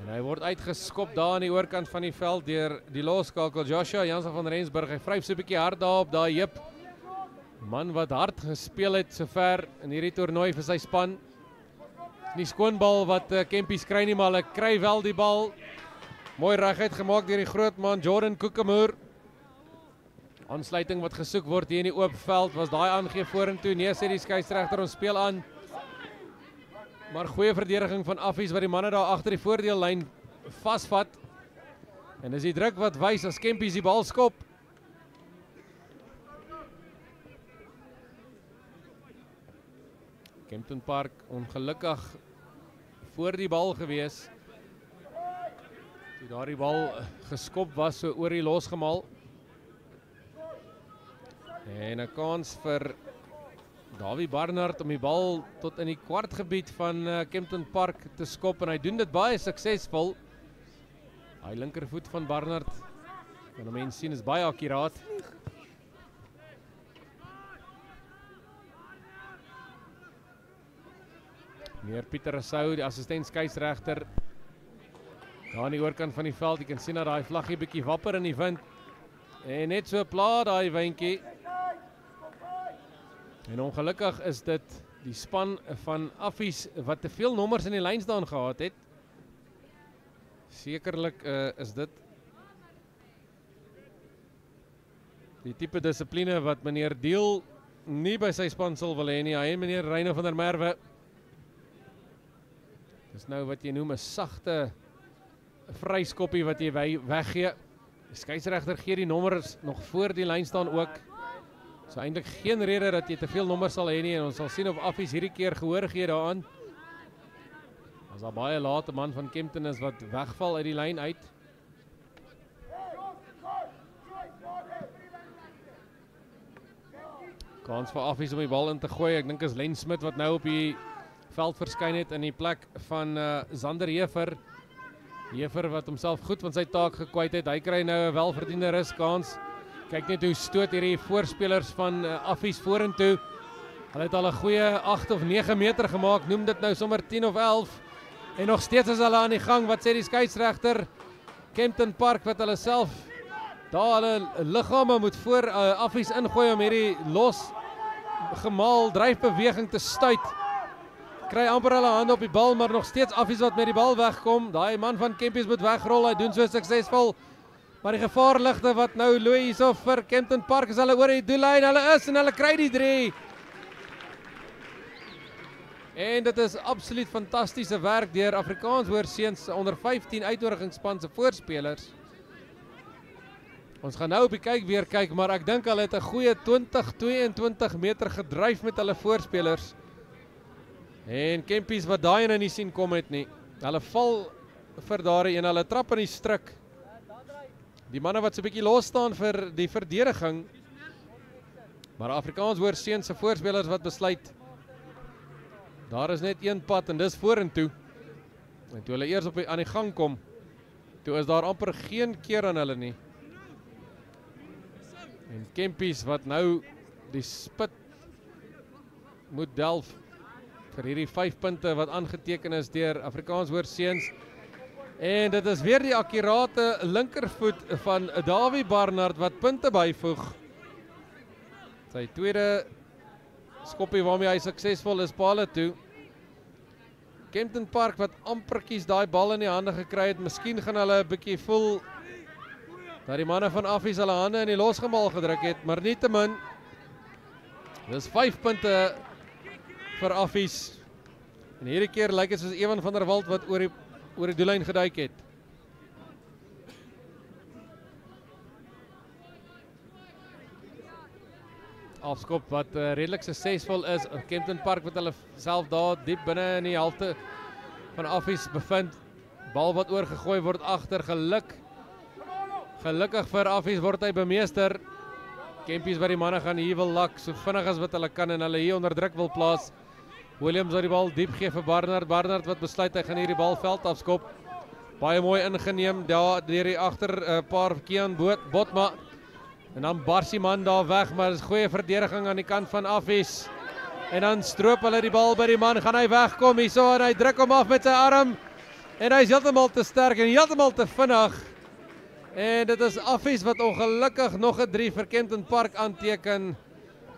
En hy word uitgeskop daar aan die oorkant van die veld deur die loskakel Joshua Jansen van Rensburg. Hy vryf so 'n bietjie hard daar op daai heup. Man wat hard gespeel het sover in hierdie toernooi vir sy span. Nie skoon bal wat uh, Kempies kry nie, maar hulle kry wel die bal. Mooi reguit gemaak deur die groot man Jordan Kokemoer. Aansluiting wat gesoek word hier in die oop veld was daai aangee vorentoe. Nee sê die skeieregter ons speel aan. Maar goeie verdediging van Affies wat die manne daar agter die voordeellyn vasvat. En dis die druk wat wys as Kempies die bal skop. Kempton Park ongelukkig voor die bal gewees. Toe daardie bal geskop was so oor die losgemaal. En 'n kans vir Dawie Barnard om die bal tot in die kwartgebied van uh, Kempton Park te skop en hy doen dit baie suksesvol. Hy linkervoet van Barnard kan mense sien is baie akkuraat. Meneer Pieter Rousseau, die assistent skeieregter. Daar aan die oorkant van die veld, jy kan sien dat daai vlaggie bietjie wapper in die wind. En net so pla daai windjie. En ongelukkig is dit die span van Affies wat te veel nommers in die lyn staan gehad het. Sekerlik uh, is dit die tipe dissipline wat meneer Deel nie by sy span sal wil hê nie. Hy en meneer Reyne van der Merwe Dis nou wat jy noem 'n sagte vryskoppie wat jy weggee. Die skeieregter gee die nommers nog voor die lyn staan ook. So eintlik geen rede dat jy te veel nommers sal hê nie en ons sal sien of Affies hierdie keer gehoor gee daaraan. As daar baie late man van Kempton is wat wegval uit die lyn uit. Kans vir Affies om die bal in te gooi. Ek dink is Len Smit wat nou op die veld verskyn het in die plek van uh, Zander Hever. Jefer wat homself goed van sy taak gekwyt het. Hy kry nou 'n welverdiende ruskans. Kyk net hoe stoot hierdie voorspelers van uh, Affies vorentoe. Hulle het al 'n goeie 8 of 9 meter gemaak. Noem dit nou sommer 10 of 11. En nog steeds is hulle aan die gang. Wat sê die skeieregter? Kempton Park wat hulle self daar hulle liggame moet voor uh, Affies ingooi om hierdie los gemaal dryfbeweging te stuit. Kry amper hulle hande op die bal, maar nog steeds Affies wat met die bal wegkom. Daai man van Kempies moet wegrol. Hy doen so suksesvol. Maar die gevaarligte wat nou looi hierso vir Kempton Park is hulle oor die doellyn. Hulle is en hulle kry die 3. En dit is absoluut fantastiese werk deur Afrikaans Hoorseuns onder 15 uitnodigingsspan se voorspelers. Ons gaan nou op die kyk weer kyk, maar ek dink hulle het 'n goeie 20 22 meter gedryf met hulle voorspelers. En Kempies wat daai nou nie sien kom het nie. Hulle val vir daardie een, hulle trap in die struik. Die manne wat so 'n bietjie los staan vir die verdediging. Maar Afrikaans Hoorseuns se voorspelers wat besluit Daar is net een pad en dis vorentoe. En toe hulle eers op die, aan die gang kom, toe is daar amper geen keer aan hulle nie. En Kempies wat nou die spit moet delf vir hierdie 5 punte wat aangeteken is deur Afrikaans Hoorseuns. En dit is weer die akkurate linkervoet van Dawie Barnard wat punte byvoeg. Sy tweede skoppie waarmee hy suksesvol is paal toe. Kempton Park wat amperkies daai bal in die hande gekry het. Miskien gaan hulle 'n bietjie voel dat die manne van Affies hulle hande in die losgemaal gedruk het, maar nietemin dis 5 punte vir Affies. En hierdie keer lyk dit soos Ewan van der Walt wat oor die oor die doellyn geduik het. afskop wat uh, redelik suksesvol is. Kempton Park wat hulle self daar diep binne in die helfte van Affies bevind. Bal wat oorgegooi word agter geluk. Gelukkig vir Affies word hy bemeester. Kempies wat die manne gaan hier wil lak so vinnig as wat hulle kan en hulle hier onder druk wil plaas. Williams wat die bal diep gee vir Barnard. Barnard wat besluit hy gaan hierdie bal veld afskop. Baie mooi ingeneem daar deur die agter 'n uh, paar Kian Boot Botma En dan bars die man daar weg, maar dis goeie verdediging aan die kant van Affies. En dan stroop hulle die bal by die man, gaan hy wegkom hierso en hy druk hom af met sy arm. En hy's heeltemal te sterk en heeltemal te vinnig. En dit is Affies wat ongelukkig nog 'n 3 vir Kempton Park aanteken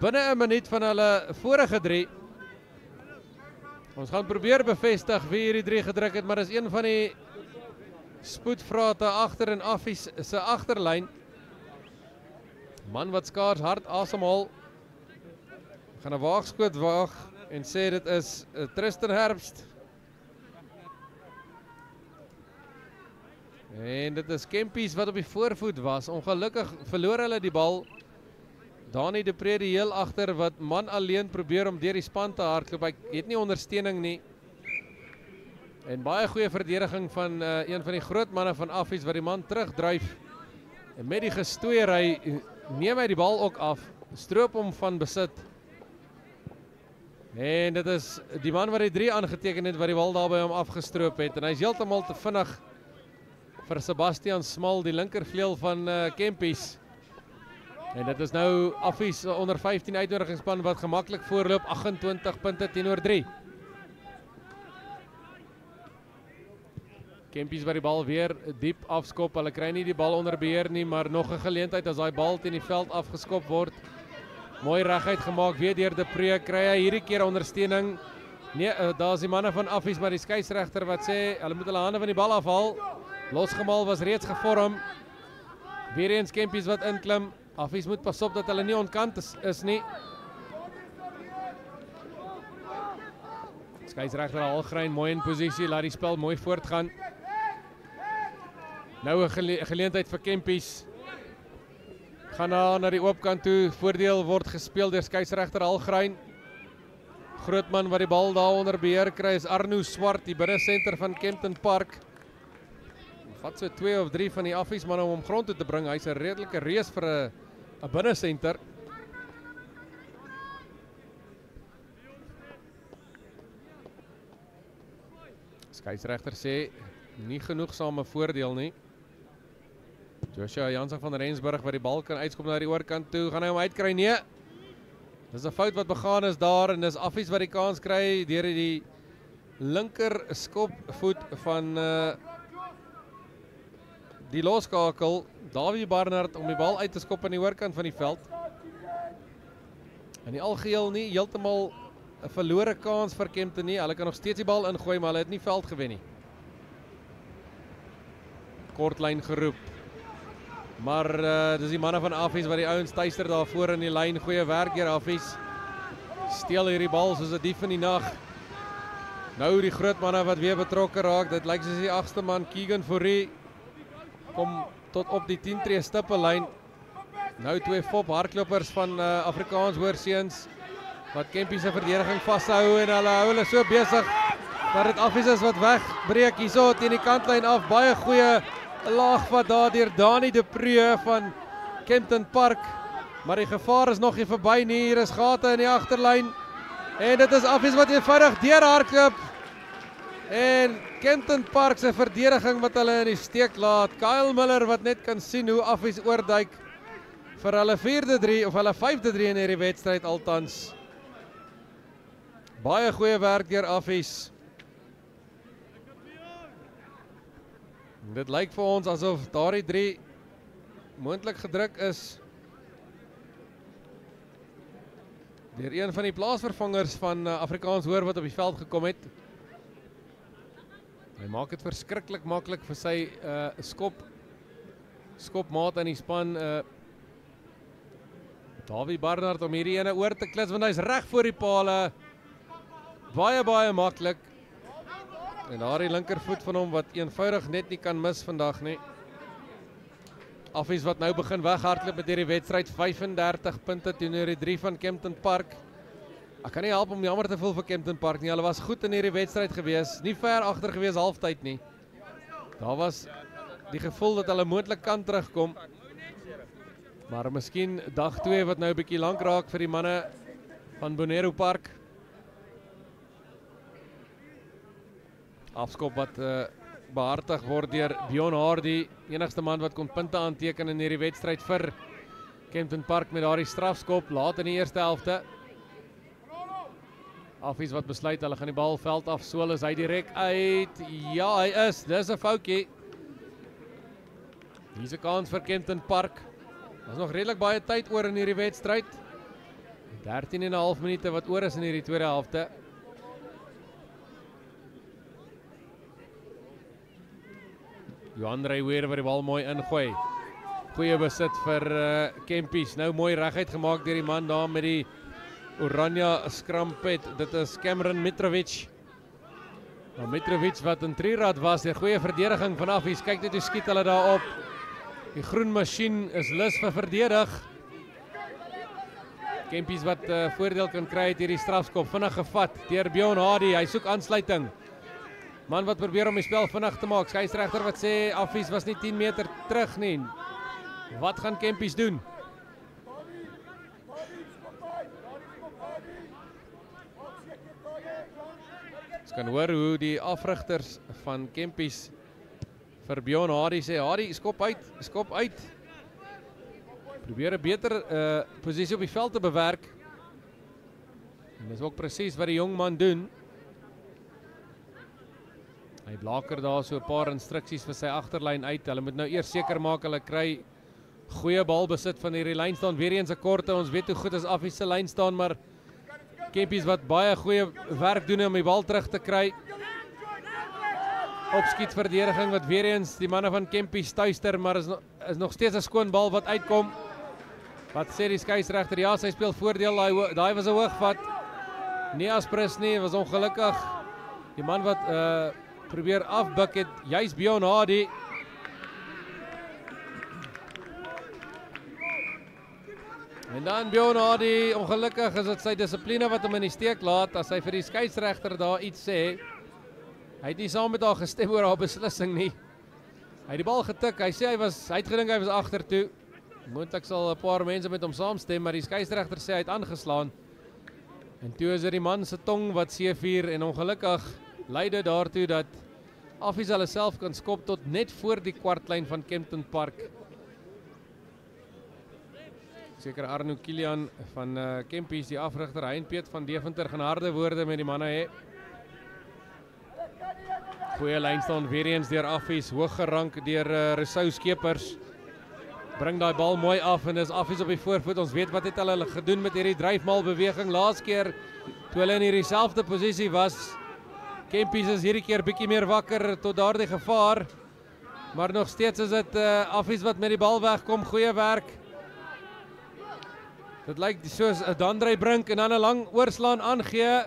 binne 'n minuut van hulle vorige 3. Ons gaan probeer bevestig wie hierdie 3 gedruk het, maar dis een van die spoedvrate agter in Affies se agterlyn. Man wat skaars hard asemhaal. Gaan 'n waagskoot waag en sê dit is 'n uh, Tristan Herbst. En dit is Kempies wat op die voorvoet was. Ongelukkig verloor hulle die bal. Dani de Pre die heel agter wat man alleen probeer om deur die span te hardloop. Hy het nie ondersteuning nie. En baie goeie verdediging van uh, een van die groot manne van Affies wat die man terugdryf. En met die gestoeiery neem hy die bal ook af, stroop hom van besit. En dit is die man wat die 3 aangeteken het wat die bal daar by hom afgestroop het en hy's heeltemal te vinnig vir Sebastian Smal die linkervleuel van uh, Kempies. En dit is nou Affies onder 15 uitnodigingsspan wat gemaklik voorloop 28 punte teenoor 3. Kempies wat die bal weer diep afskop. Hulle kry nie die bal onder beheer nie, maar nog 'n geleentheid as daai bal teen die veld afgeskop word. Mooi reguit gemaak weer deur De Pre. Kry hy hierdie keer ondersteuning? Nee, uh, daar's die manne van Affies maar die skeieregter wat sê hulle moet hulle hande van die bal afhaal. Losgemaal was reeds gevorm. Weer eens Kempies wat inklim. Affies moet pas op dat hulle nie ontkant is, is nie. Skeieregter Algrein mooi in posisie, laat die spel mooi voortgaan. Nou 'n gele geleentheid vir Kempies. Gaan na na die oopkant toe. Voordeel word gespeel deur skeieregter Algrein. Grootman wat die bal daar onder beheer kry is Arno Swart, die binne senter van Kempton Park. Vat so 2 of 3 van die affies manne om hom grond toe te bring. Hy's 'n redelike reus vir 'n 'n binne senter. Skeieregter sê Nie genoegsame voordeel nie. Joshua Jansen van Rensburg wat die bal kan uitskop na die oorkant toe. Gaan hy hom uitkry? Nee. Dis 'n fout wat begaan is daar en dis Affies wat die kans kry deur die linker skopvoet van uh die loskakel Dawie Barnard om die bal uit te skop aan die oorkant van die veld. En die algeheel nie heeltemal 'n verlore kans vir Kempton nie. Hulle kan nog steeds die bal ingooi, maar hulle het nie veld gewen nie. Kortlyn geroep. Maar uh, dis die manne van Affies wat die ouens tuister daar voor in die lyn. Goeie werk hier Affies. Steel hierdie bal soos 'n dief in die nag. Nou die groot manne wat weer betrokke raak. Dit lyk soos die agste man Keegan Forrie kom tot op die 10 tree stippellyn. Nou twee fop hardlopers van uh, Afrikaans hoorseuns wat Kempie se verdediging vashou en hulle hou hulle so besig dat dit Affies is wat wegbreek hierso teen die kantlyn af. Baie goeie laag wat daar deur Dani de Preu van Kempton Park. Maar die gevaar is nog nie verby nie. Hier is gate in die agterlyn. En dit is Affies wat eenvoudig deurhardloop. En Kempton Park se verdediging wat hulle in die steek laat. Kyle Miller wat net kan sien hoe Affies oorduik vir hulle 4de 3 of hulle 5de 3 in hierdie wedstryd altans. Baie goeie werk deur Affies. Dit lyk vir ons asof daardie 3 moontlik gedruk is deur een van die plaasvervangers van uh, Afrikaans hoor wat op die veld gekom het. Hy maak dit verskriklik maklik vir sy uh skop skopmaat in die span uh Dawie Barnard om hierdie ene oor te klits want hy's reg voor die palle. Baie baie maklik. En daardie linkervoet van hom wat eenvoudig net nie kan mis vandag nie. Affies wat nou begin weghardloop met hierdie wedstryd 35 punte teenoor die 3 van Kempton Park. Ek kan nie help om jammer te voel vir Kempton Park nie. Hulle was goed in hierdie wedstryd gewees, nie ver agter gewees halftyd nie. Daar was die gevoel dat hulle moontlik kan terugkom. Maar miskien dag 2 wat nou 'n bietjie lank raak vir die manne van Bonero Park. Afskop wat uh, behartig word deur Bjorn Hardy, enigste man wat kon punte aanteken in hierdie wedstryd vir Kempton Park met daardie strafskop laat in die eerste helfte. Affies wat besluit hulle gaan die bal veld af, so is hy direk uit. Ja, hy is. Dis 'n foutjie. Hier's 'n kans vir Kempton Park. Daar's nog redelik baie tyd oor in hierdie wedstryd. 13 en 'n half minute wat oor is in hierdie tweede helfte. Johan Rey weer wat die bal mooi ingooi. Goeie besit vir uh, Kempies. Nou mooi reguit gemaak deur die man daar met die Oranje skrampet. Dit is Cameron Mitrovic. Nou Mitrovic wat in Trirad was, 'n goeie verdediging vanaf hier. Kyk net hoe skiet hulle daar op. Die groen masjien is lus vir verdedig. Kempies wat uh, voordeel kan kry uit hierdie strafskop vinnig gevat deur Bjorn Hardy. Hy soek aansluiting. Man wat probeer om die spel vinnig te maak. Skeieregter wat sê Affies was nie 10 meter terug nie. Wat gaan Kempies doen? Kan hoor hoe die afrigters van Kempies vir Bjorn Hardy sê, "Hardy, skop uit, skop uit." Probeer 'n beter uh posisie op die veld te bewerk. En dis ook presies wat die jong man doen. Hy blaker daar so 'n paar instruksies vir sy agterlyn uit. Hulle moet nou eers seker maak hulle kry goeie balbesit van hierdie lyn staan. Weer eens 'n korte. Ons weet hoe goed is Affie se lyn staan, maar Kempies wat baie goeie werk doen om die bal terug te kry. Opskiet verdediging wat weer eens die manne van Kempies tuister, maar is is nog steeds 'n skoon bal wat uitkom. Wat sê die skeieregter? Ja, sy speel voordeel. Daai daai was 'n hoogvat. Nie Aspres nie, was ongelukkig. Die man wat uh probeer afbuk het juis Bjorn En dan Bjorn Hardy, ongelukkig is dit sy dissipline wat hom in die steek laat as hy vir die skeieregter daar iets sê. Hy het nie saam met haar gestem oor haar beslissing nie. Hy het die bal getik. Hy sê hy was hy het gedink hy was agter toe. Moontlik sal 'n paar mense met hom saamstem, maar die skeieregter sê hy het aangeslaan. En toe is dit die man se tong wat seevier en ongelukkig lei dit daartoe dat Affies hulle self kan skop tot net voor die kwartlyn van Kempton Park. Seker Arno Kilian van uh, Kempies die afrigter Hein Piet van Deventer gaan harde woorde met die manne hê. Goeie lyn staan weer eens deur Affies, hoog gerank deur uh, Resou Skeepers. Bring daai bal mooi af en dis Affies op die voorvoet. Ons weet wat het hulle gedoen met hierdie dryfmal beweging laas keer toe hulle in hierdie selfde posisie was. Kempies is hierdie keer bietjie meer wakker tot daardie gevaar. Maar nog steeds is dit uh, Affies wat met die bal wegkom. Goeie werk. Dit lyk soos 'n Dandrey Brink en dan 'n lang oorslaan aangee.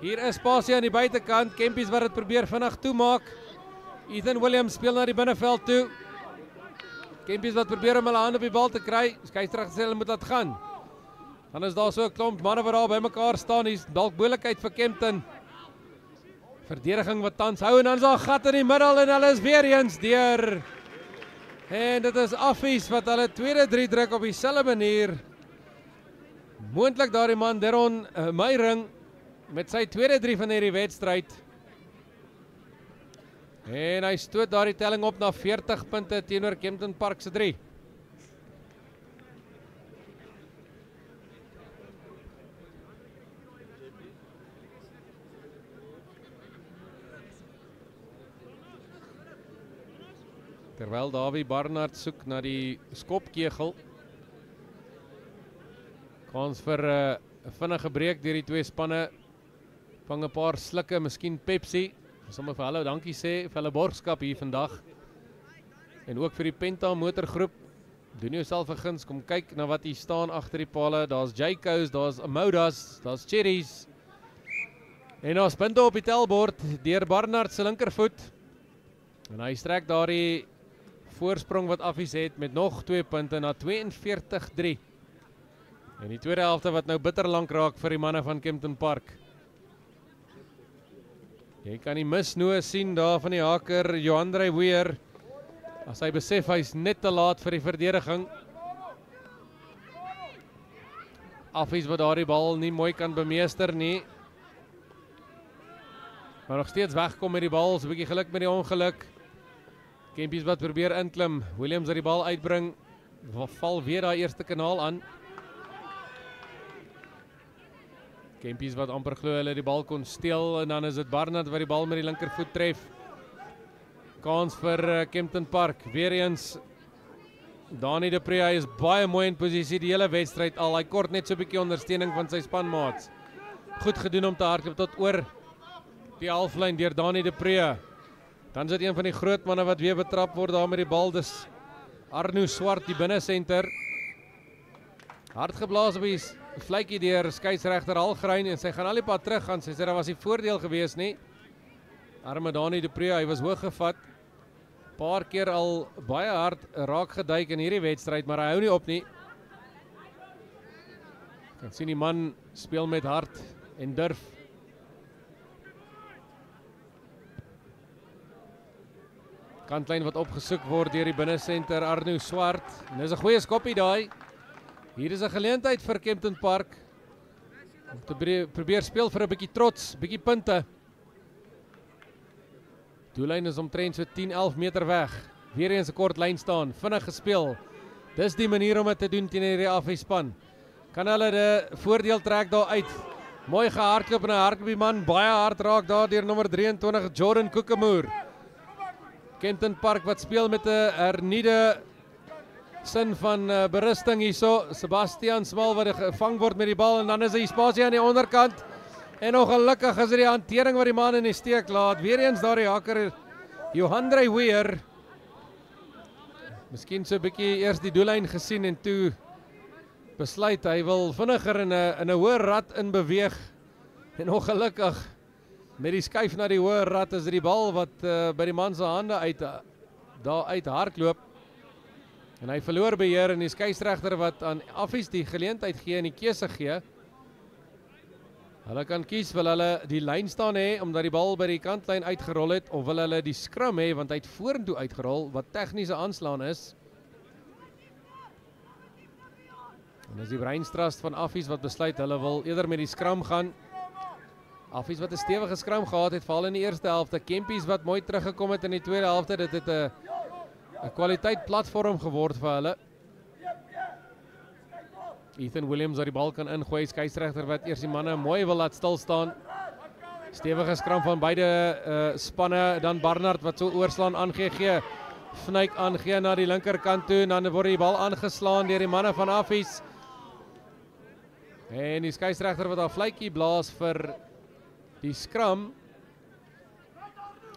Hier is spasie aan die buitekant. Kempies wat dit probeer vinnig toemaak. Ethan Williams speel na die binneveld toe. Kempies wat probeer om hulle hand op die bal te kry. Skeieregter sê hulle moet laat gaan. Dan is daar so 'n klomp manne wat daar bymekaar staan. Hier's dalk moontlikheid vir Kempton. Verdediging wat tans hou en dan is daar 'n gat in die middel en hulle is weer eens deur. En dit is Affies wat hulle tweede 3 druk op dieselfde manier. Moontlik daardie man Deron uh, Meyring met sy tweede 3 van hierdie wedstryd. En hy stoot daardie telling op na 40 punte teenoor Kempton Park se 3. Terwyl Dawie Barnard soek na die skopkegel. Kans vir 'n uh, vinnige breek deur die twee spanne. Vang 'n paar slukke, miskien Pepsi. Sommige vir hulle dankie sê vir hulle borgskap hier vandag. En ook vir die Penta motorgroep. Doen jouself 'n guns, kom kyk na wat hier staan agter die pale. Daar's Jayco's, daar's Amodas, daar's Cherries. En ons punte op die tellbord deur Barnard se linkervoet. En hy strek daardie voorsprong wat Affies het met nog 2 punte na 42-3. En die tweede helfte wat nou bitter lank raak vir die manne van Kempton Park. Jy kan nie mis nou sien daar van die haker Johandrey Weer as hy besef hy's net te laat vir die verdediging. Affies wat daardie bal nie mooi kan bemeester nie. Maar nog steeds wegkom met die bal, so 'n bietjie geluk met die ongeluk. Kempies wat probeer inklim. Williams dat die bal uitbring. Val weer daai eerste kanaal aan. Kempies wat amper glo hulle die bal kon steel en dan is dit Barnard wat die bal met die linkervoet tref. Kans vir uh, Kempton Park. Weereens Dani de Pre is baie mooi in posisie die hele wedstryd al. Hy kort net so 'n bietjie ondersteuning van sy spanmaats. Goed gedoen om te hardloop tot oor die halflyn deur Dani de Pre. Dan is dit een van die groot manne wat weer betrap word daar met die bal. Dis Arno Swart die binnesenter. Hard geblaas op die vletjie deur skeieregter Algrein en sy gaan al die pad terug gaan. Sy sê daar was nie voordeel gewees nie. Arme Dani de Pre, hy was hoog gevat. Paar keer al baie hard raak geduik in hierdie wedstryd, maar hy hou nie op nie. Kan sien die man speel met hart en durf. Kantlyn wat opgesoek word deur die binnesenter Arno Swart. En dis 'n goeie skoppie daai. Hier is 'n geleentheid vir Kempton Park om te probeer speel vir 'n bietjie trots, bietjie punte. Doellyn is omtrent so 10-11 meter weg. Weereens 'n kort lyn staan, vinnig gespeel. Dis die manier om dit te doen teen hierdie afspan. Kan hulle 'n voordeel trek daar uit? Mooi gehardloop en 'n hardloopie man baie hard raak daar deur nommer 23 Jordan Kokemoer. Kenton Park wat speel met 'n hernieude sin van uh, berusting hierso. Sebastian Smal wat gevang word met die bal en dan is hy spasie aan die onderkant. En ongelukkig is dit die hantering wat die man in die steek laat. Weereens daardie hakker Johandrey Weer. Miskien so 'n bietjie eers die doellyn gesien en toe besluit hy wil vinniger in 'n in 'n hoër rad in beweeg. En ongelukkig met die skuif na die hoë rad is dit die bal wat uh, by die man se hande uit daar uit hardloop. En hy verloor beheer en die skeieregter wat aan Affies die geleentheid gee en die keuse gee. Hulle kan kies wil hulle die lyn staan hê omdat die bal by die kantlyn uitgerol het of wil hulle die skrum hê want hy het vorentoe uitgerol wat tegniese aanslaan is. En dis die Breinstrast van Affies wat besluit hulle wil eerder met die skrum gaan Affies wat 'n stewige skram gehad het veral in die eerste helfte. Kempies wat mooi teruggekom het in die tweede helfte. Dit het 'n 'n kwaliteit platform geword vir hulle. Ethan Williams wat die bal kan ingooi, skeieregter wat eers die manne mooi wil laat stil staan. Stewige skram van beide uh, spanne, dan Barnard wat so oorslaan aan GG. Vnyk aangee na die linkerkant toe en dan word die bal aangeslaan deur die manne van Affies. En die skeieregter wat daar vletjie blaas vir die skram.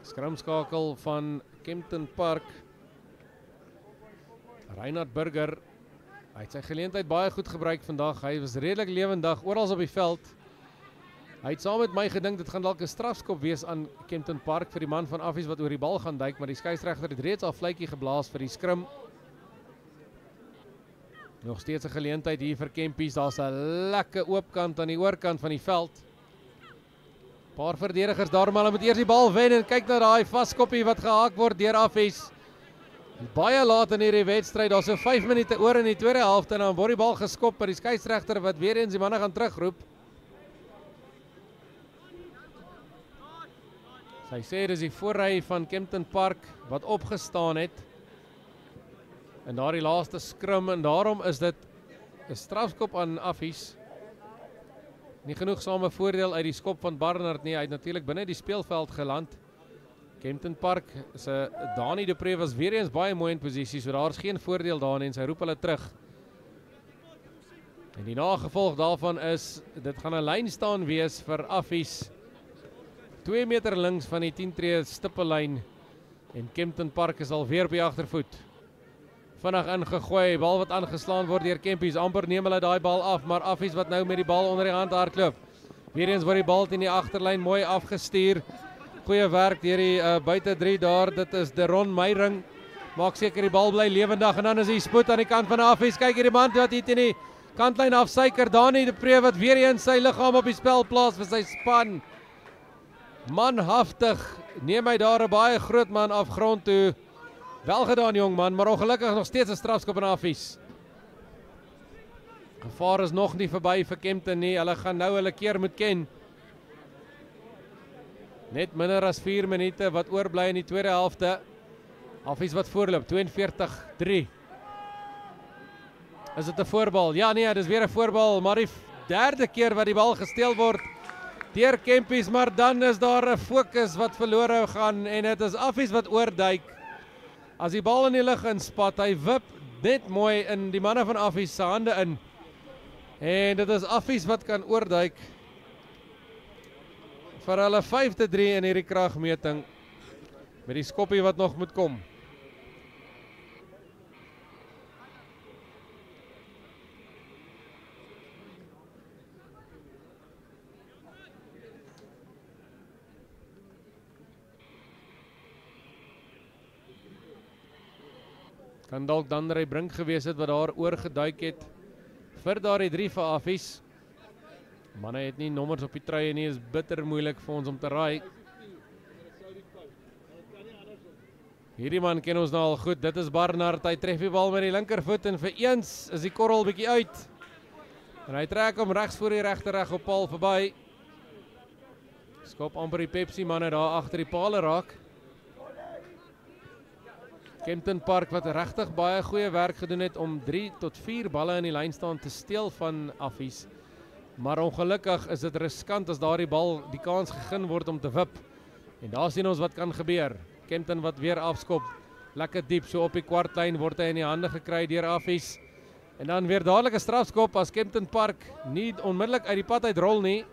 Skramskakel van Kempton Park. Reinhard Burger Hy het sy geleentheid baie goed gebruik vandag. Hy was redelik lewendig oral op die veld. Hy het saam met my gedink dit gaan dalk 'n strafskop wees aan Kempton Park vir die man van Affies wat oor die bal gaan duik, maar die skeieregter het reeds al vletjie geblaas vir die skrim. Nog steeds 'n geleentheid hier vir Kempies. Daar's 'n lekker oopkant aan die oorkant van die veld. Paar verdedigers daar maar moet eers die bal wen en kyk na daai vaskoppie wat gehaak word deur Affies. Baie laat in hierdie wedstryd, daar's so 5 minute oor in die tweede helfte en dan word die bal geskop by die skeieregter wat weer eens die manne gaan terugroep. Sy sê dis die voorry van Kempton Park wat opgestaan het. En daardie laaste skrim en daarom is dit 'n strafskop aan Affies. Nie genoegsame voordeel uit die skop van Barnard nie. Hy het natuurlik binne die speelveld geland. Kempton Park se Dani de Pre was weer eens baie mooi in posisie, so daar's geen voordeel daarin en sy roep hulle terug. En die nagevolg daarvan is dit gaan 'n lyn staan wees vir Affies. 2 meter links van die 10 tree stippellyn en Kempton Park is al weer die agtervoet. Vinnig ingegooi, bal wat aangeslaan word deur Kempies. amper neem hulle daai bal af, maar Affies wat nou met die bal onder die hand hardloop. Weereens word die bal teen die agterlyn mooi afgestuur. Goeie werk deur die uh, buite 3 daar. Dit is Deron Meyring. Maak seker die bal bly lewendig en dan is hy spoed aan die kant van Affies. Kyk hierdie man wat hier teen die kantlyn afsuiker. Dani de Pre wat weer eens sy liggaam op die spel plaas vir sy span. Manhaftig neem hy daar 'n baie groot man af grond toe. Wel gedaan jong man, maar ongelukkig nog steeds 'n strafskop aan Affies. Gevaar is nog nie verby vir Kempton nie. Hulle gaan nou hulle keer moet ken. Net minder as 4 minute wat oorbly in die tweede helfte. Affies wat voorloop 42-3. Is dit 'n voorbal? Ja nee, dis weer 'n voorbal, maar die derde keer wat die bal gesteel word deur Kempies, maar dan is daar 'n fokus wat verlore gaan en dit is Affies wat oorduik. As die bal in die lug inspat, hy wip net mooi in die manne van Affies se hande in. En dit is Affies wat kan oorduik vir hulle 5-3 in hierdie kragmeting met die skoppie wat nog moet kom. kan dalk dan ry brink gewees het wat daar oorgeduik het vir daardie 3 vir Affies. Manne het nie nommers op die truie nie, is bitter moeilik vir ons om te raai. Hierdie man ken ons nou al goed. Dit is Barnard. Hy tref die bal met die linkervoet en vir eens is die korrel bietjie uit. En hy trek hom regs voor die reg op paal verby. Skop amper die Pepsi manne daar agter die paal raak. Kempton Park wat regtig baie goeie werk gedoen het om 3 tot 4 balle in die lyn staan te steel van Affies. Maar ongelukkig is dit riskant as daardie bal die kans gegee word om te wip. En daar sien ons wat kan gebeur. Kempton wat weer afskop. Lekker diep so op die kwartlyn word hy in die hande gekry deur Affies. En dan weer dadelik 'n strafskop as Kempton Park nie onmiddellik uit die pad uitrol nie.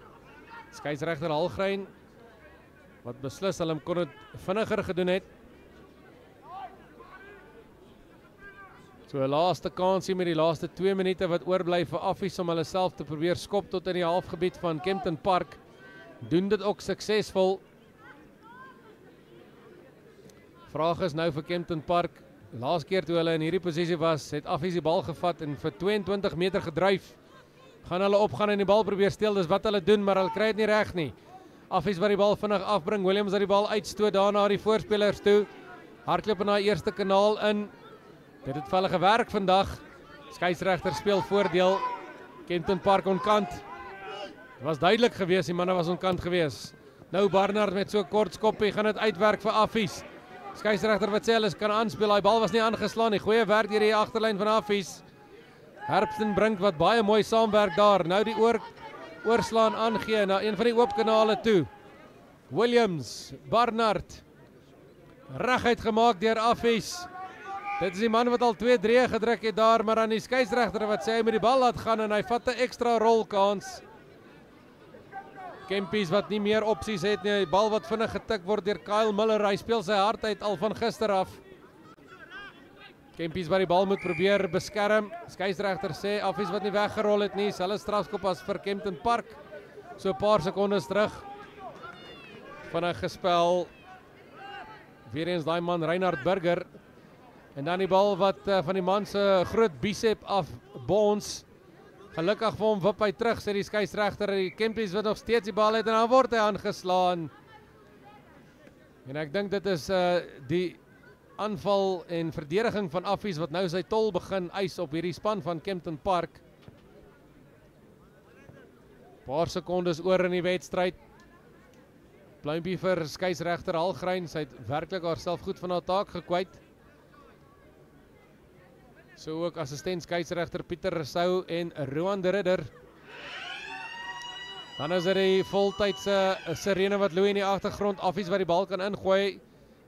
Skeieregter Halgrein wat beslis hulle kon dit vinniger gedoen het. So 'n laaste kansie met die laaste 2 minute wat oorbly vir Affies om hulle self te probeer skop tot in die halfgebied van Kempton Park. Doen dit ook suksesvol. Vraag is nou vir Kempton Park. Laaste keer toe hulle in hierdie posisie was, het Affies die bal gevat en vir 22 meter gedryf. Gaan hulle opgaan en die bal probeer steel. Dis wat hulle doen, maar hulle kry dit nie reg nie. Affies wat die bal vinnig afbring. Williams wat die bal uitstoot daarna na die voorspelers toe. Hardloop in daai eerste kanaal in. Dit het vir hulle gewerk vandag. Skeieregter speel voordeel. Kenton Park onkant. Was duidelik geweest, die manne was onkant geweest. Nou Barnard met so kort skoppie gaan dit uitwerk vir Affies. Skeieregter wat sê hulle kan aanspeel. Daai bal was nie aangeslaan nie. Goeie werk deur die agterlyn van Affies. Herbsten Brink wat baie mooi saamwerk daar. Nou die oor oorslaan aangee na een van die oop kanale toe. Williams, Barnard reguit gemaak deur Affies. Dit is die man wat al 2 3 gedruk het daar, maar aan die skeieregter wat sê hy moet die bal laat gaan en hy vat 'n ekstra rol kans. Kempies wat nie meer opsies het nie. Die bal wat vinnig getik word deur Kyle Miller. Hy speel sy hart uit al van gister af. Kempies wat die bal moet probeer beskerm. Skeieregter sê Affies wat nie weggerol het nie. Hulle strafskop as vir Kempton Park. So 'n paar sekondes terug. Vinnig gespel. Weer eens daai man Reinhard Burger En dan die bal wat uh, van die man se groot bicep af bons. Gelukkig vir hom wip hy terug sê die skeieregter die Kempies wat nog steeds die bal het en dan word hy aangeslaan. En ek dink dit is uh die aanval en verdediging van Affies wat nou sy tol begin eis op hierdie span van Kempton Park. Paar sekondes oor in die wedstryd. Pluimpie vir skeieregter Algrein, sy het werklik haarself goed van haar taak gekwyt. So ook assistent skeieregter Pieter Rousseau en Roan de Ridder. Dan is dit die voltydse sirene wat loei in die agtergrond affies wat die bal kan ingooi.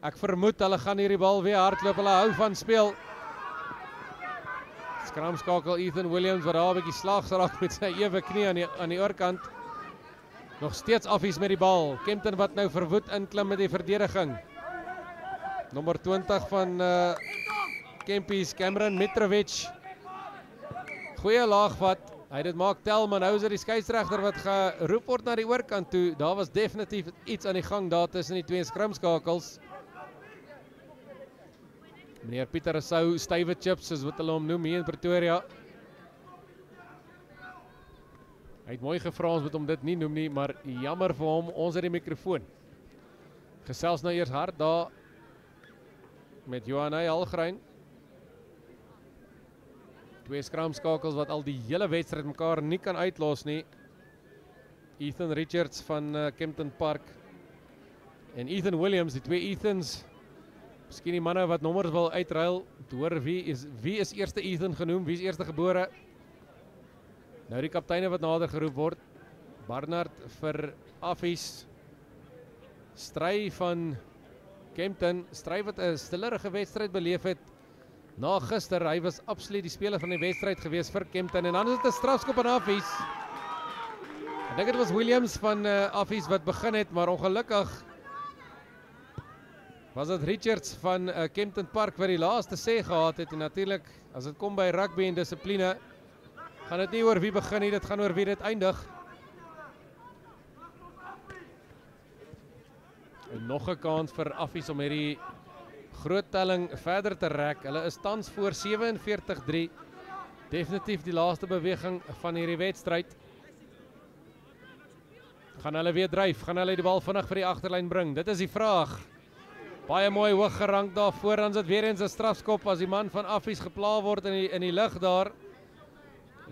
Ek vermoed hulle gaan hierdie bal weer hardloop. Hulle hou van speel. Skramskakel Ethan Williams wat daar 'n bietjie slag geraak met sy ewe knie aan die aan die oorkant. Nog steeds affies met die bal. Kempton wat nou verwoed inklim met die verdediging. Nommer 20 van uh Kempies Cameron Mitrovic. Goeie laag wat hy dit maak tel maar nou is dit die skeieregter wat geroep word na die oorkant toe. Daar was definitief iets aan die gang daar tussen die twee skrimskakels. Meneer Pieter Rousseau stywe chips soos wat hulle hom noem hier in Pretoria. Hy het mooi gevra ons moet hom dit nie noem nie, maar jammer vir hom, ons het die mikrofoon. Gesels nou eers hard daar met Johanay Algrein. Twee skramskakels wat al die hele wedstryd mekaar nie kan uitlos nie. Ethan Richards van uh, Kempton Park en Ethan Williams, die twee Ethans. Miskien die manne wat nommers wil uitruil, hoor wie is wie is eerste Ethan genoem, wie is eerste gebore? Nou die kapteine wat nader geroep word. Barnard vir Affies. Stry van Kempton, stry wat 'n stillerige wedstryd beleef het Na gister, hy was absoluut die speler van die wedstryd gewees vir Kempton en dan is dit 'n strafskop aan Affies. Ek dink dit was Williams van uh, Affies wat begin het, maar ongelukkig was dit Richards van uh, Kempton Park wat die laaste sê gehad het en natuurlik as dit kom by rugby en dissipline gaan dit nie oor wie begin nie, dit gaan oor wie dit eindig. En nog 'n kans vir Affies om hierdie groot telling verder te rek. Hulle is tans voor 47-3. Definitief die laaste beweging van hierdie wedstryd. Gaan hulle weer dryf? Gaan hulle die bal vinnig vir die agterlyn bring? Dit is die vraag. Baie mooi hoog gerank daar voor dan is dit weer eens 'n strafskop as die man van Affies gepla word in die in die lug daar.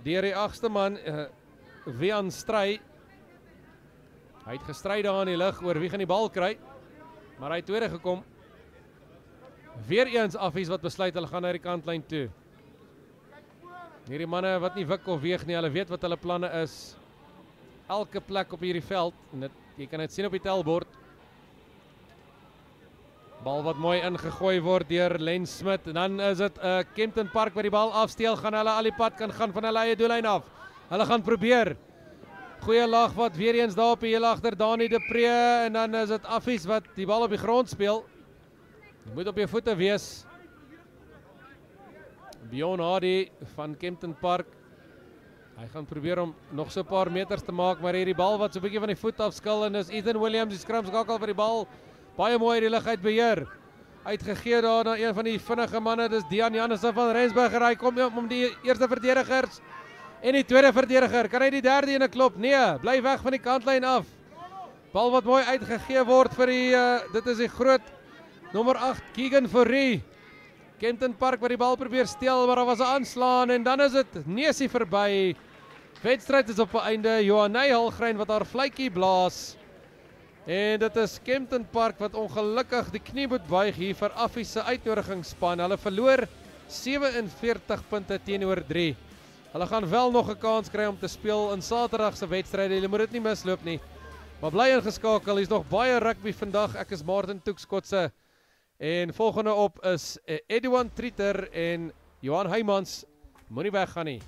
Deur die agste man uh, Wian Stry. Hy het gestry daar in die lug oor wie gaan die bal kry. Maar hy het tweede gekom. Weer eens affies wat besluit hulle gaan na die kantlyn toe. Hierdie manne wat nie wik of weeg nie, hulle weet wat hulle planne is. Elke plek op hierdie veld en dit jy kan dit sien op die telbord. Bal wat mooi ingegooi word deur Len Smit en dan is dit 'n uh, Kempton Park wat die bal afsteel, gaan hulle al die pad kan gaan van hulle eie doellyn af. Hulle gaan probeer. Goeie lag wat weer eens daar op die heel agter Dani de Pre en dan is dit Affies wat die bal op die grond speel. Moet op jou voete wees. Bjorn Hardy van Kempton Park. Hy gaan probeer om nog so 'n paar meters te maak, maar hierdie bal wat so 'n bietjie van die voet af skil en Ethan Williams die skramskakel vir die bal. Baie mooi die lig uit beheer. Uitgegee daar na een van die vinnige manne, dis Dian Jannesen van Rensburg. Hy kom om die eerste verdedigers en die tweede verdediger. Kan hy die derde ene klop? Nee, bly weg van die kantlyn af. Bal wat mooi uitgegee word vir die uh, dit is die groot Nommer 8 Keegan Forrie. Kempton Park waar die bal probeer steel maar daar was 'n aanslaan en dan is dit neusie verby Wedstryd is op 'n einde. Johanay Halgrein wat haar fluitjie blaas. En dit is Kempton Park wat ongelukkig die knie moet buig hier vir Affie se uitnodigingsspan. Hulle verloor 47 punte teenoor 3. Hulle gaan wel nog 'n kans kry om te speel in Saterdag se wedstryde. Hulle moet dit nie misloop nie. Maar bly ingeskakel. Hier's nog baie rugby vandag. Ek is Martin Toekskotse. En volgende op is eh, Edouan Trieter en Johan Heymans. Moenie weggaan nie.